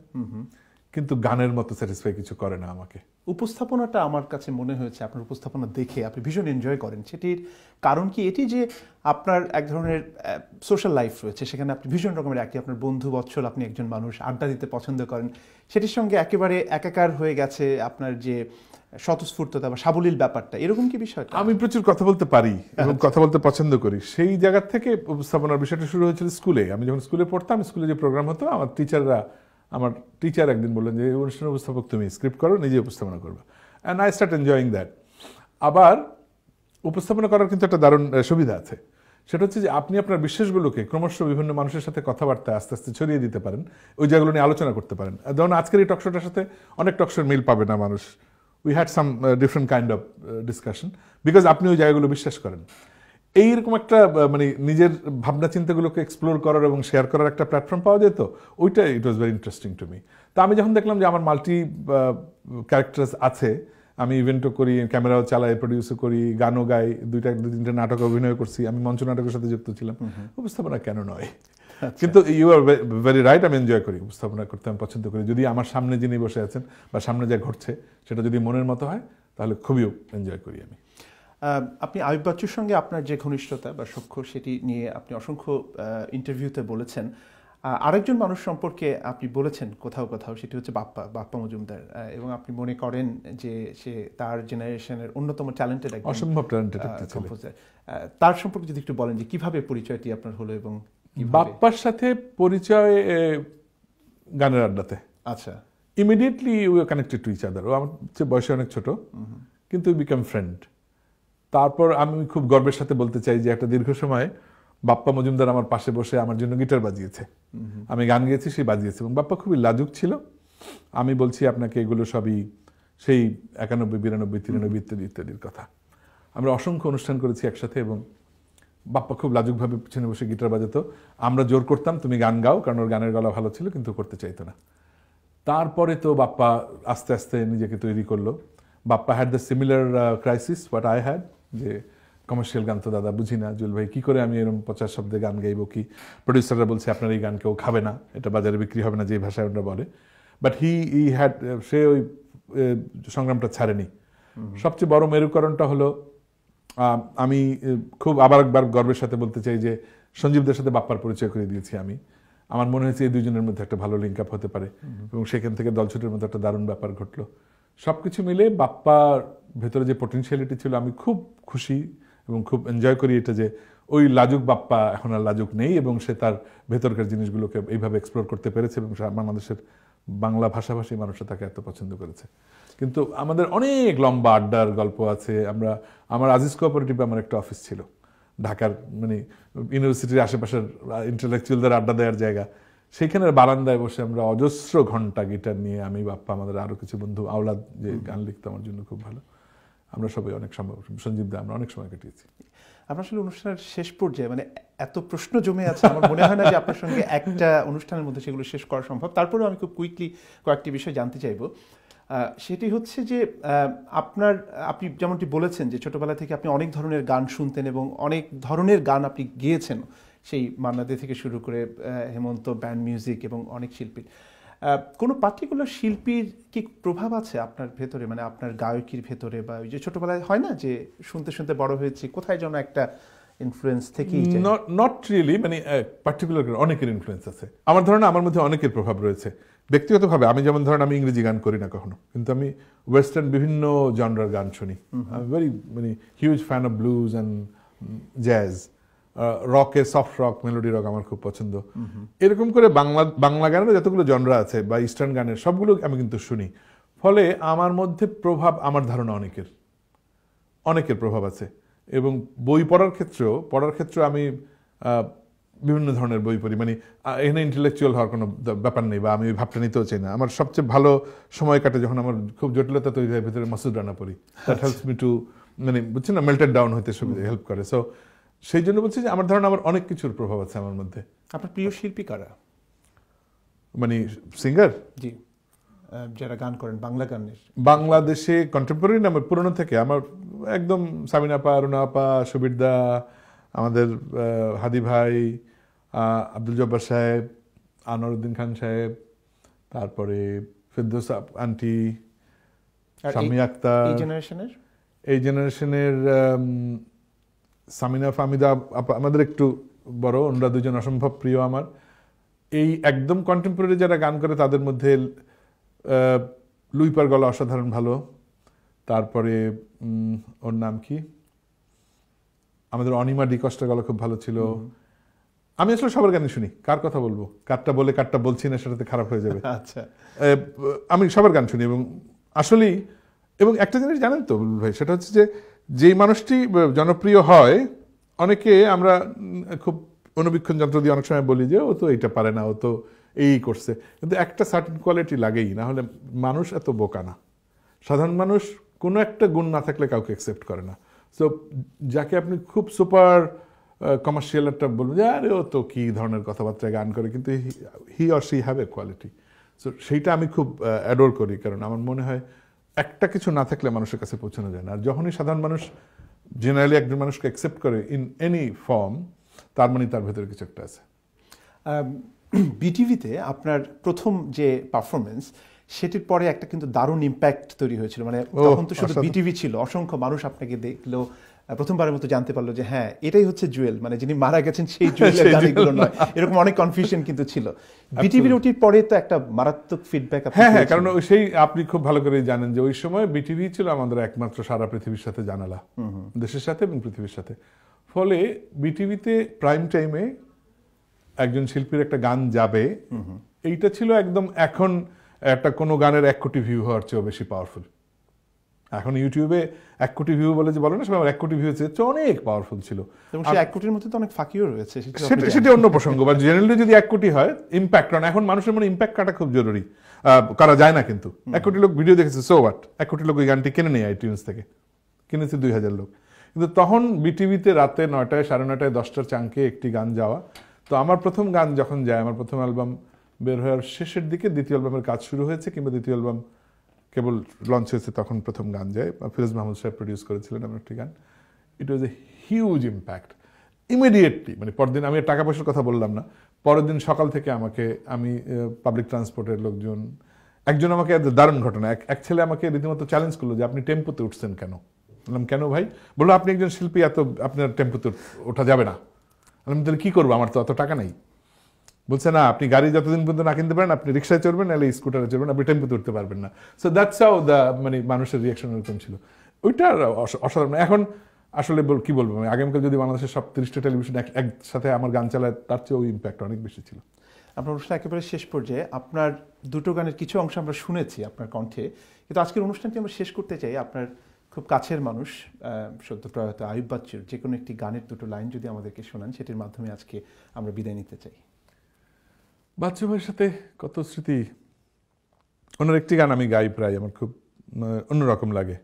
কিন্তু গানের মতো স্যাটিসফাই কিছু করে না আমাকে। উপস্থাপনাটা আমার কাছে মনে হয়েছে আপনার উপস্থাপনা দেখে আপনি ভীষণ এনজয় করেন। সেটির কারণ কি? এটি যে আপনার এক ধরনের সোশ্যাল লাইফ রয়েছে সেখানে আপনি ভীষণ রকমের একটি আপনার বন্ধু বৎসল আপনি একজন মানুষ আড্ডা দিতে পছন্দ করেন। সেটির সঙ্গে একেবারে একাকার হয়ে গেছে আপনার যে স্বতঃস্ফূর্ততা বা সাবলীল ব্যাপারটা। এরকম কি বিষয়টা আমি প্রচুর কথা বলতে পারি এবং কথা বলতে পছন্দ করি। সেই জায়গা থেকে উপস্থাপনার বিষয়টা শুরু হয়েছিল স্কুলে। আমি যখন স্কুলে পড়তাম স্কুলে যে প্রোগ্রাম হতো আমার টিচাররা আমার টিচার একদিন বললেন যে, এই অনুষ্ঠানের উপস্থাপক তুমি স্ক্রিপ্ট করো নিজে উপস্থাপনা করবে। And I start enjoying that আবার উপস্থাপনা করার কিন্তু একটা দারুণ সুবিধা আছে। সেটা হচ্ছে যে, আপনি আপনার বিশ্বাসগুলোকে ক্রমশ বিভিন্ন মানুষের সাথে কথাবার্তা আস্তে আস্তে ছড়িয়ে দিতে পারেন, ওই জায়গাগুলো নিয়ে আলোচনা করতে পারেন। যেমন আজকের এই টকশোটার সাথে অনেক টকশোর মিল পাবে না মানুষ। We had some different kind of discussion because আপনি ওই জায়গাগুলো বিশ্বাস করেন। এইরকম একটা মানে নিজের ভাবনা চিন্তাগুলোকে এক্সপ্লোর করার এবং শেয়ার করার একটা প্ল্যাটফর্ম পাওয়া যেত ওইটা it was very interesting to me তা আমি যখন দেখলাম যে আমার মাল্টি ক্যারেক্টার্স আছে আমি ইভেন্টও করি ক্যামেরাও চালাই প্রডিউসও করি গানও গাই দুইটা দু তিনটা নাটক অভিনয় করছি আমি মঞ্চ নাটকের সাথে যুক্ত ছিলাম। উপস্থাপনা কেন নয়? কিন্তু ইউ আর ভেরি রাইট আমি এনজয় করি উপস্থাপনা করতে আমি পছন্দ করি। যদি আমার সামনে যিনি বসে আছেন বা সামনে যা ঘটছে সেটা যদি মনের মতো হয় তাহলে খুবই এনজয় করি আমি। আপনি আয়ুব বাচ্চুর সঙ্গে আপনার যে ঘনিষ্ঠতা বা সখ্য সেটি নিয়ে আপনি অসংখ্য ইন্টারভিউতে বলেছেন। আরেকজন মানুষ সম্পর্কে আপনি বলেছেন কোথাও কোথাও সেটি হচ্ছে বাপ্পা বাপ্পা মজুমদার। এবং আপনি মনে করেন যে সে তার জেনারেশনের অন্যতম ট্যালেন্টেড একজন অসম্ভব ট্যালেন্টেড কম্পোজার তার সম্পর্কে যদি একটু বলেন যে কীভাবে পরিচয়টি আপনার হলো এবং বাপ্পার সাথে পরিচয় গানের আড্ডাতে। আচ্ছা। Immediately we connected to each other ও আমার বয়সে অনেক ছোট। কিন্তু বিকাম ফ্রেন্ড তারপর আমি খুব গর্বের সাথে বলতে চাই যে একটা দীর্ঘ সময় বাপ্পা মজুমদার আমার পাশে বসে আমার জন্য গিটার বাজিয়েছে। আমি গান গেয়েছি, সে বাজিয়েছে এবং বাপ্পা খুবই লাজুক ছিল। আমি বলছি, আপনাকে এগুলো সবই সেই একানব্বই, বিরানব্বই, তিরানব্বই ইত্যাদি, ইত্যাদির কথা। আমরা অসংখ্য অনুষ্ঠান করেছি একসাথে এবং বাপ্পা খুব লাজুকভাবে পিছনে বসে গিটার বাজাতো। আমরা জোর করতাম, তুমি গান গাও, কারণ ওর গানের গলা ভালো ছিল, কিন্তু করতে চাইতো না। তারপরে তো বাপ্পা আস্তে আস্তে নিজেকে তৈরি করল। Bappa had the similar crisis what I had যে কমার্শিয়াল গান তো দাদা বুঝি না। জুল ভাই কি করে আমি এরকম পচাশ শব্দে গান গাইবো কি? প্রডিউসাররা বলছে আপনার এই গান কেউ খাবে না। এটা বাজারে বিক্রি হবে না যে ভাষায় ওরা বলে। বাট হি ই হ্যাড সে ওই সংগ্রামটা ছাড়েনি। সবচেয়ে বড় মেরুকরণটা হলো আমি খুব আবার একবার গর্বের সাথে বলতে চাই যে সঞ্জীবদের সাথে বাপ্পার পরিচয় করে দিয়েছি আমি। আমার মনে হয়েছে এই দুজনের মধ্যে একটা ভালো লিঙ্ক আপ হতে পারে। এবং সেখান থেকে দলছুটের মধ্যে একটা দারুণ ব্যাপার ঘটলো। সবকিছু মিলে বাপ্পার ভেতরে যে পটেনশিয়ালিটি ছিল, আমি খুব খুশি এবং খুব এনজয় করি এটা যে ওই লাজুক বাপ্পা এখন আর লাজুক নেই এবং সে তার ভেতরকার জিনিসগুলোকে এইভাবে এক্সপ্লোর করতে পেরেছে এবং বাংলাদেশের বাংলা ভাষাভাষী মানুষরা তাকে এত পছন্দ করেছে। কিন্তু আমাদের অনেক লম্বা আড্ডার গল্প আছে। আমরা, আমার আজিজ কোঅপারেটিভে আমার একটা অফিস ছিল। ঢাকার মানে ইউনিভার্সিটির আশেপাশের ইন্টেলেকচুয়ালদের আড্ডা দেওয়ার জায়গা। সেইখানের বারান্দায় বসে আমরা অজস্র ঘণ্টা গিটার নিয়ে আমি বাপ্পা আমাদের আরও কিছু বন্ধু আওলাদ যে গান লিখতো আমার জন্য খুব ভালো। আমরা সবাই অনেক সময় সঞ্জীব দা আমরা অনেক সময় কাটিয়েছি। আপনার আসলে অনুষ্ঠানের শেষ পর্যায়ে মানে এত প্রশ্ন জমে আছে আমার মনে হয় না যে আপনার সঙ্গে একটা অনুষ্ঠানের মধ্যে সেগুলো শেষ করা সম্ভব। তারপরেও আমি খুব কুইকলি কয়েকটি বিষয় জানতে চাইব। আহ, সেটি হচ্ছে যে আহ, আপনার আপনি যেমনটি বলেছেন যে ছোটবেলা থেকে আপনি অনেক ধরনের গান শুনতেন এবং অনেক ধরনের গান আপনি গেয়েছেন। সেই মান্নাদে থেকে শুরু করে হেমন্ত ব্যান্ড মিউজিক এবং অনেক শিল্পীর কোনো পার্টিকুলার শিল্পীর কি প্রভাব আছে আপনার ভেতরে? মানে আপনার গায়কির ভেতরে বা ওই যে ছোটবেলায় হয় না যে শুনতে শুনতে বড় হয়েছে কোথায় যেন একটা ইনফ্লুয়েন্স থেকেই যায়। নট রিয়েলি মানে পার্টিকুলার অনেকের ইনফ্লুয়েন্স আছে। আমার ধরেন আমার মধ্যে অনেকের প্রভাব রয়েছে। ব্যক্তিগতভাবে আমি যেমন ধরেন আমি ইংরেজি গান করি না কখনো কিন্তু আমি ওয়েস্টার্ন বিভিন্ন জনরার গান শুনি। ভেরি মানে huge fan of blues and jazz rake soft rock melody rock আমার খুব পছন্দ। এরকম করে বাংলা বাংলা গানের যতগুলো জনরা আছে বা ইস্টার্ন গানের সবগুলো আমি কিন্তু শুনি। ফলে আমার মধ্যে প্রভাব, আমার ধারণা অনেকের অনেকের প্রভাব আছে। এবং বই পড়ার ক্ষেত্রেও, পড়ার ক্ষেত্রে আমি বিভিন্ন ধরনের বই পড়ি। মানে এখানে ইন্টেলেকচুয়াল হওয়ার কোনো ব্যাপার নেই বা আমি ওই ভাবটা নিতেও চাই না। আমার সবচেয়ে ভালো সময় কাটে যখন আমার খুব জটিলতা তৈরি হয়, ভিতরে মাসুদ রানা পড়ি। দ্যাট হেল্পস মি টু মানে বুঝছেন না মেল্টেড ডাউন হতে সুবিধা হেল্প করে। সো সেই জন্য বলছি যে আমার ধারণা আমার অনেক কিছুর প্রভাব আছে আমার মধ্যে। আপনার প্রিয় শিল্পী কারা? মানে সিঙ্গার জি। যারা গান করেন বাংলা গানের। বাংলাদেশে কন্টেম্পোরারি আমার পুরনো থেকে। আমার একদম সামিনা আপা রুনা আপা সুবির দা আমাদের হাদি ভাই আহ, আব্দুল জব্বার সাহেব আনোয়ারুদ্দিন খান সাহেব তারপরে ফেরদৌস আন্টি শামি আক্তার। এই জেনারেশনের এই জেনারেশনের সামিনা ফামিদা আমাদের একটু বড় ওনারা দুজন অসম্ভব প্রিয় আমার। এই একদম কন্টেম্পোরারি যারা গান করে তাদের মধ্যে লুইপার গলা অসাধারণ ভালো। তারপরে ওর নাম কি? আমাদের অনিমা ডিকস্টার গলা খুব ভালো ছিল। আমি আসলে সবার গানই শুনি। কার কথা বলব? কারটা বলে কারটা বলছি না সেটাতে খারাপ হয়ে যাবে। আচ্ছা। আমি সবার গান শুনি এবং আসলেই এবং একটা জিনিস জানেন তো ভাই সেটা হচ্ছে যে যেই মানুষটি জনপ্রিয় হয়, অনেকে আমরা খুব অনুবীক্ষণ যন্ত্র দিয়ে অনেক সময় বলি যে, ও তো এইটা পারে না, ও তো এই করছে। কিন্তু একটা সার্টেন কোয়ালিটি লাগেই, না হলে মানুষ এত বোকা না। সাধারণ মানুষ কোনো একটা গুণ না থাকলে কাউকে অ্যাকসেপ্ট করে না। সো যাকে আপনি খুব সুপার কমার্শিয়াল একটা বলবেন যে, আরে, ও তো কী ধরনের কথাবার্তা গান করে? কিন্তু he or she have a quality so সেইটা আমি খুব অ্যাডোর করি, কারণ আমার মনে হয় একটা কিছু না থাকলে মানুষের কাছে পৌঁছানো যায় না। আর যখনই সাধারণ মানুষ জেনারেলি একজন মানুষকে অ্যাকসেপ্ট করে ইন এনি ফর্ম তার মানে তার ভেতরে কিছু একটা আছে। বিটিভিতে আপনার প্রথম যে পারফরমেন্স সেটির পরে একটা কিন্তু দারুণ ইম্প্যাক্ট তৈরি হয়েছিল। মানে তখন তো শুধু বিটিভি ছিল অসংখ্য মানুষ আপনাকে দেখল প্রথমবারের মতো জানতে পারল যে হ্যাঁ এটাই হচ্ছে জুয়েল। মানে যিনি মারা গেছেন সেই জুয়েলের গানগুলো নয়। এরকম অনেক কনফিউশন কিন্তু ছিল। বিটিভির ওটির পরে তো একটা মারাত্মক ফিডব্যাক হ্যাঁ হ্যাঁ কারণ সেই আপনি খুব ভালো করে জানেন যে ওই সময় বিটিভি ছিল আমাদের একমাত্র সারা পৃথিবীর সাথে জানালা। দেশের সাথে এবং পৃথিবীর সাথে। ফলে বিটিভিতে প্রাইম টাইমে একজন শিল্পীর একটা গান যাবে। এইটা ছিল একদম এখন একটা কোনো গানের এক কোটি ভিউ হওয়ার চেয়েও বেশি পাওয়ারফুল এখন ইউটিউবে এক কোটি ভিউ বলে যে বলে না সবাই এক কোটি ভিউ হচ্ছে অনেক পাওয়ারফুল ছিল। এবং সেই এক কোটির মধ্যে তো অনেক ফাঁকিও রয়েছে সেটা সেটা অন্য প্রসঙ্গ বা জেনারেলি যদি এক কোটি হয় ইম্প্যাক্ট কারণ এখন মানুষের মনে ইম্প্যাক্ট কাটা খুব জরুরি। করা যায় না কিন্তু। এক কোটি লোক ভিডিও দেখেছে সো হোয়াট এক কোটি লোক ওই গানটি কিনে নেই আইটিউন্স থেকে। কিনেছে দুই হাজার লোক। কিন্তু তখন বিটিভিতে রাতে নয়টায় সাড়ে নয়টায় দশটার চাঙ্কে একটি গান যাওয়া। তো আমার প্রথম গান যখন যায় আমার প্রথম অ্যালবাম বের হওয়ার শেষের দিকে দ্বিতীয় অ্যালবামের কাজ শুরু হয়েছে কিংবা দ্বিতীয় অ্যালবাম কেবল লঞ্চ হয়েছে তখন প্রথম গান যায় ফিরোজ মাহমুদ সাহেব প্রডিউস করেছিলেন আমার একটি গান। It was a huge impact immediately মানে পরদিন আমি টাকা পয়সার কথা বললাম না, পরের দিন সকাল থেকে আমাকে, আমি পাবলিক ট্রান্সপোর্টের লোকজন, একজন আমাকে দারুণ ঘটনা, এক ছেলে আমাকে রীতিমতো চ্যালেঞ্জ করল যে, আপনি টেম্পোতে উঠছেন কেন? বললাম, কেন ভাই? বলল, আপনি একজন শিল্পী, এত আপনার টেম্পোতে ওঠা যাবে না। আমি তাহলে কী করব? আমার তো অত টাকা নেই। বলছে, না, আপনি গাড়ি যতদিন পর্যন্ত না কিনতে পারেন, আপনি রিক্সায় চড়বেন, নাহলে স্কুটারে চড়বেন, আপনি টেম্পোতে উঠতে পারবেন না। সো দ্যাটস হাউ দ্য মানে মানুষের রিয়াকশন এরকম ছিল। ওইটা অস- অসাধারণ। এখন আসলে বল, কি বলব? আমি আগামীকাল যদি বাংলাদেশের সব তিরিশটা টেলিভিশন একসাথে আমার গান চালায়, তার চেয়ে ওই ইম্প্যাক্ট অনেক বেশি ছিল। আপনার অনুষ্ঠান একেবারে শেষ পর্যায়ে, আপনার দুটো গানের কিছু অংশ আমরা শুনেছি আপনার কণ্ঠে, কিন্তু আজকের অনুষ্ঠানটি আমরা শেষ করতে চাই আপনার খুব কাছের মানুষ সদ্য প্রয়াত আয়ুব বাচ্চুর। যে কোনো একটি গানের দুটো লাইন যদি আমাদেরকে শোনান, সেটির মাধ্যমে আজকে আমরা বিদায় নিতে চাই। বাচ্চু ভাইয়ের সাথে কত স্মৃতি? ওনার একটি গান আমি গাই প্রায়, আমার খুব অন্যরকম লাগে।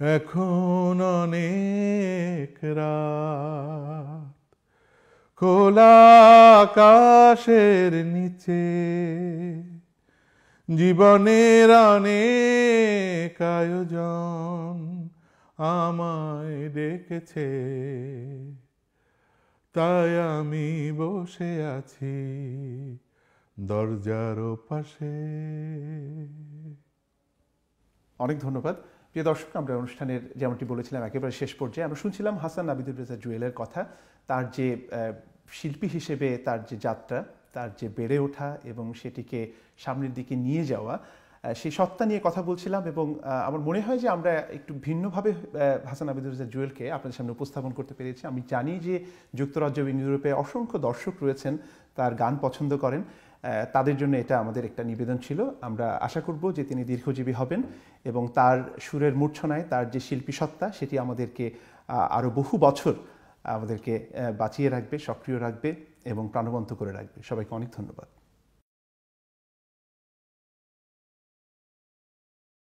এখন অনেক রাত খোলা আকাশের নিচে, জীবনের অনেক আয়োজন আমায় ডেকেছে। তাই আমি বসে আছি দরজার পাশে অনেক ধন্যবাদ। প্রিয় দর্শক, আমরা অনুষ্ঠানের যেমনটি বলেছিলাম, একেবারে শেষ পর্যায়ে আমরা শুনছিলাম হাসান আবিদুর রেজা জুয়েলের কথা। তার যে শিল্পী হিসেবে তার যে যাত্রা, তার যে বেড়ে ওঠা এবং সেটিকে সামনের দিকে নিয়ে যাওয়া সেই সত্তা নিয়ে কথা বলছিলাম এবং আমার মনে হয় যে আমরা একটু ভিন্নভাবে হাসান আবিদুর রেজা জুয়েলকে আপনাদের সামনে উপস্থাপন করতে পেরেছি। আমি জানি যে যুক্তরাজ্য এবং ইউরোপে অসংখ্য দর্শক রয়েছেন, তার গান পছন্দ করেন তাদের জন্য এটা আমাদের একটা নিবেদন ছিল। আমরা আশা করব যে তিনি দীর্ঘজীবী হবেন এবং তার সুরের মূর্ছনায় তার যে শিল্পী সত্তা, সেটি আমাদেরকে আরও বহু বছর আমাদেরকে বাঁচিয়ে রাখবে, সক্রিয় রাখবে এবং প্রাণবন্ত করে রাখবে। সবাইকে অনেক ধন্যবাদ।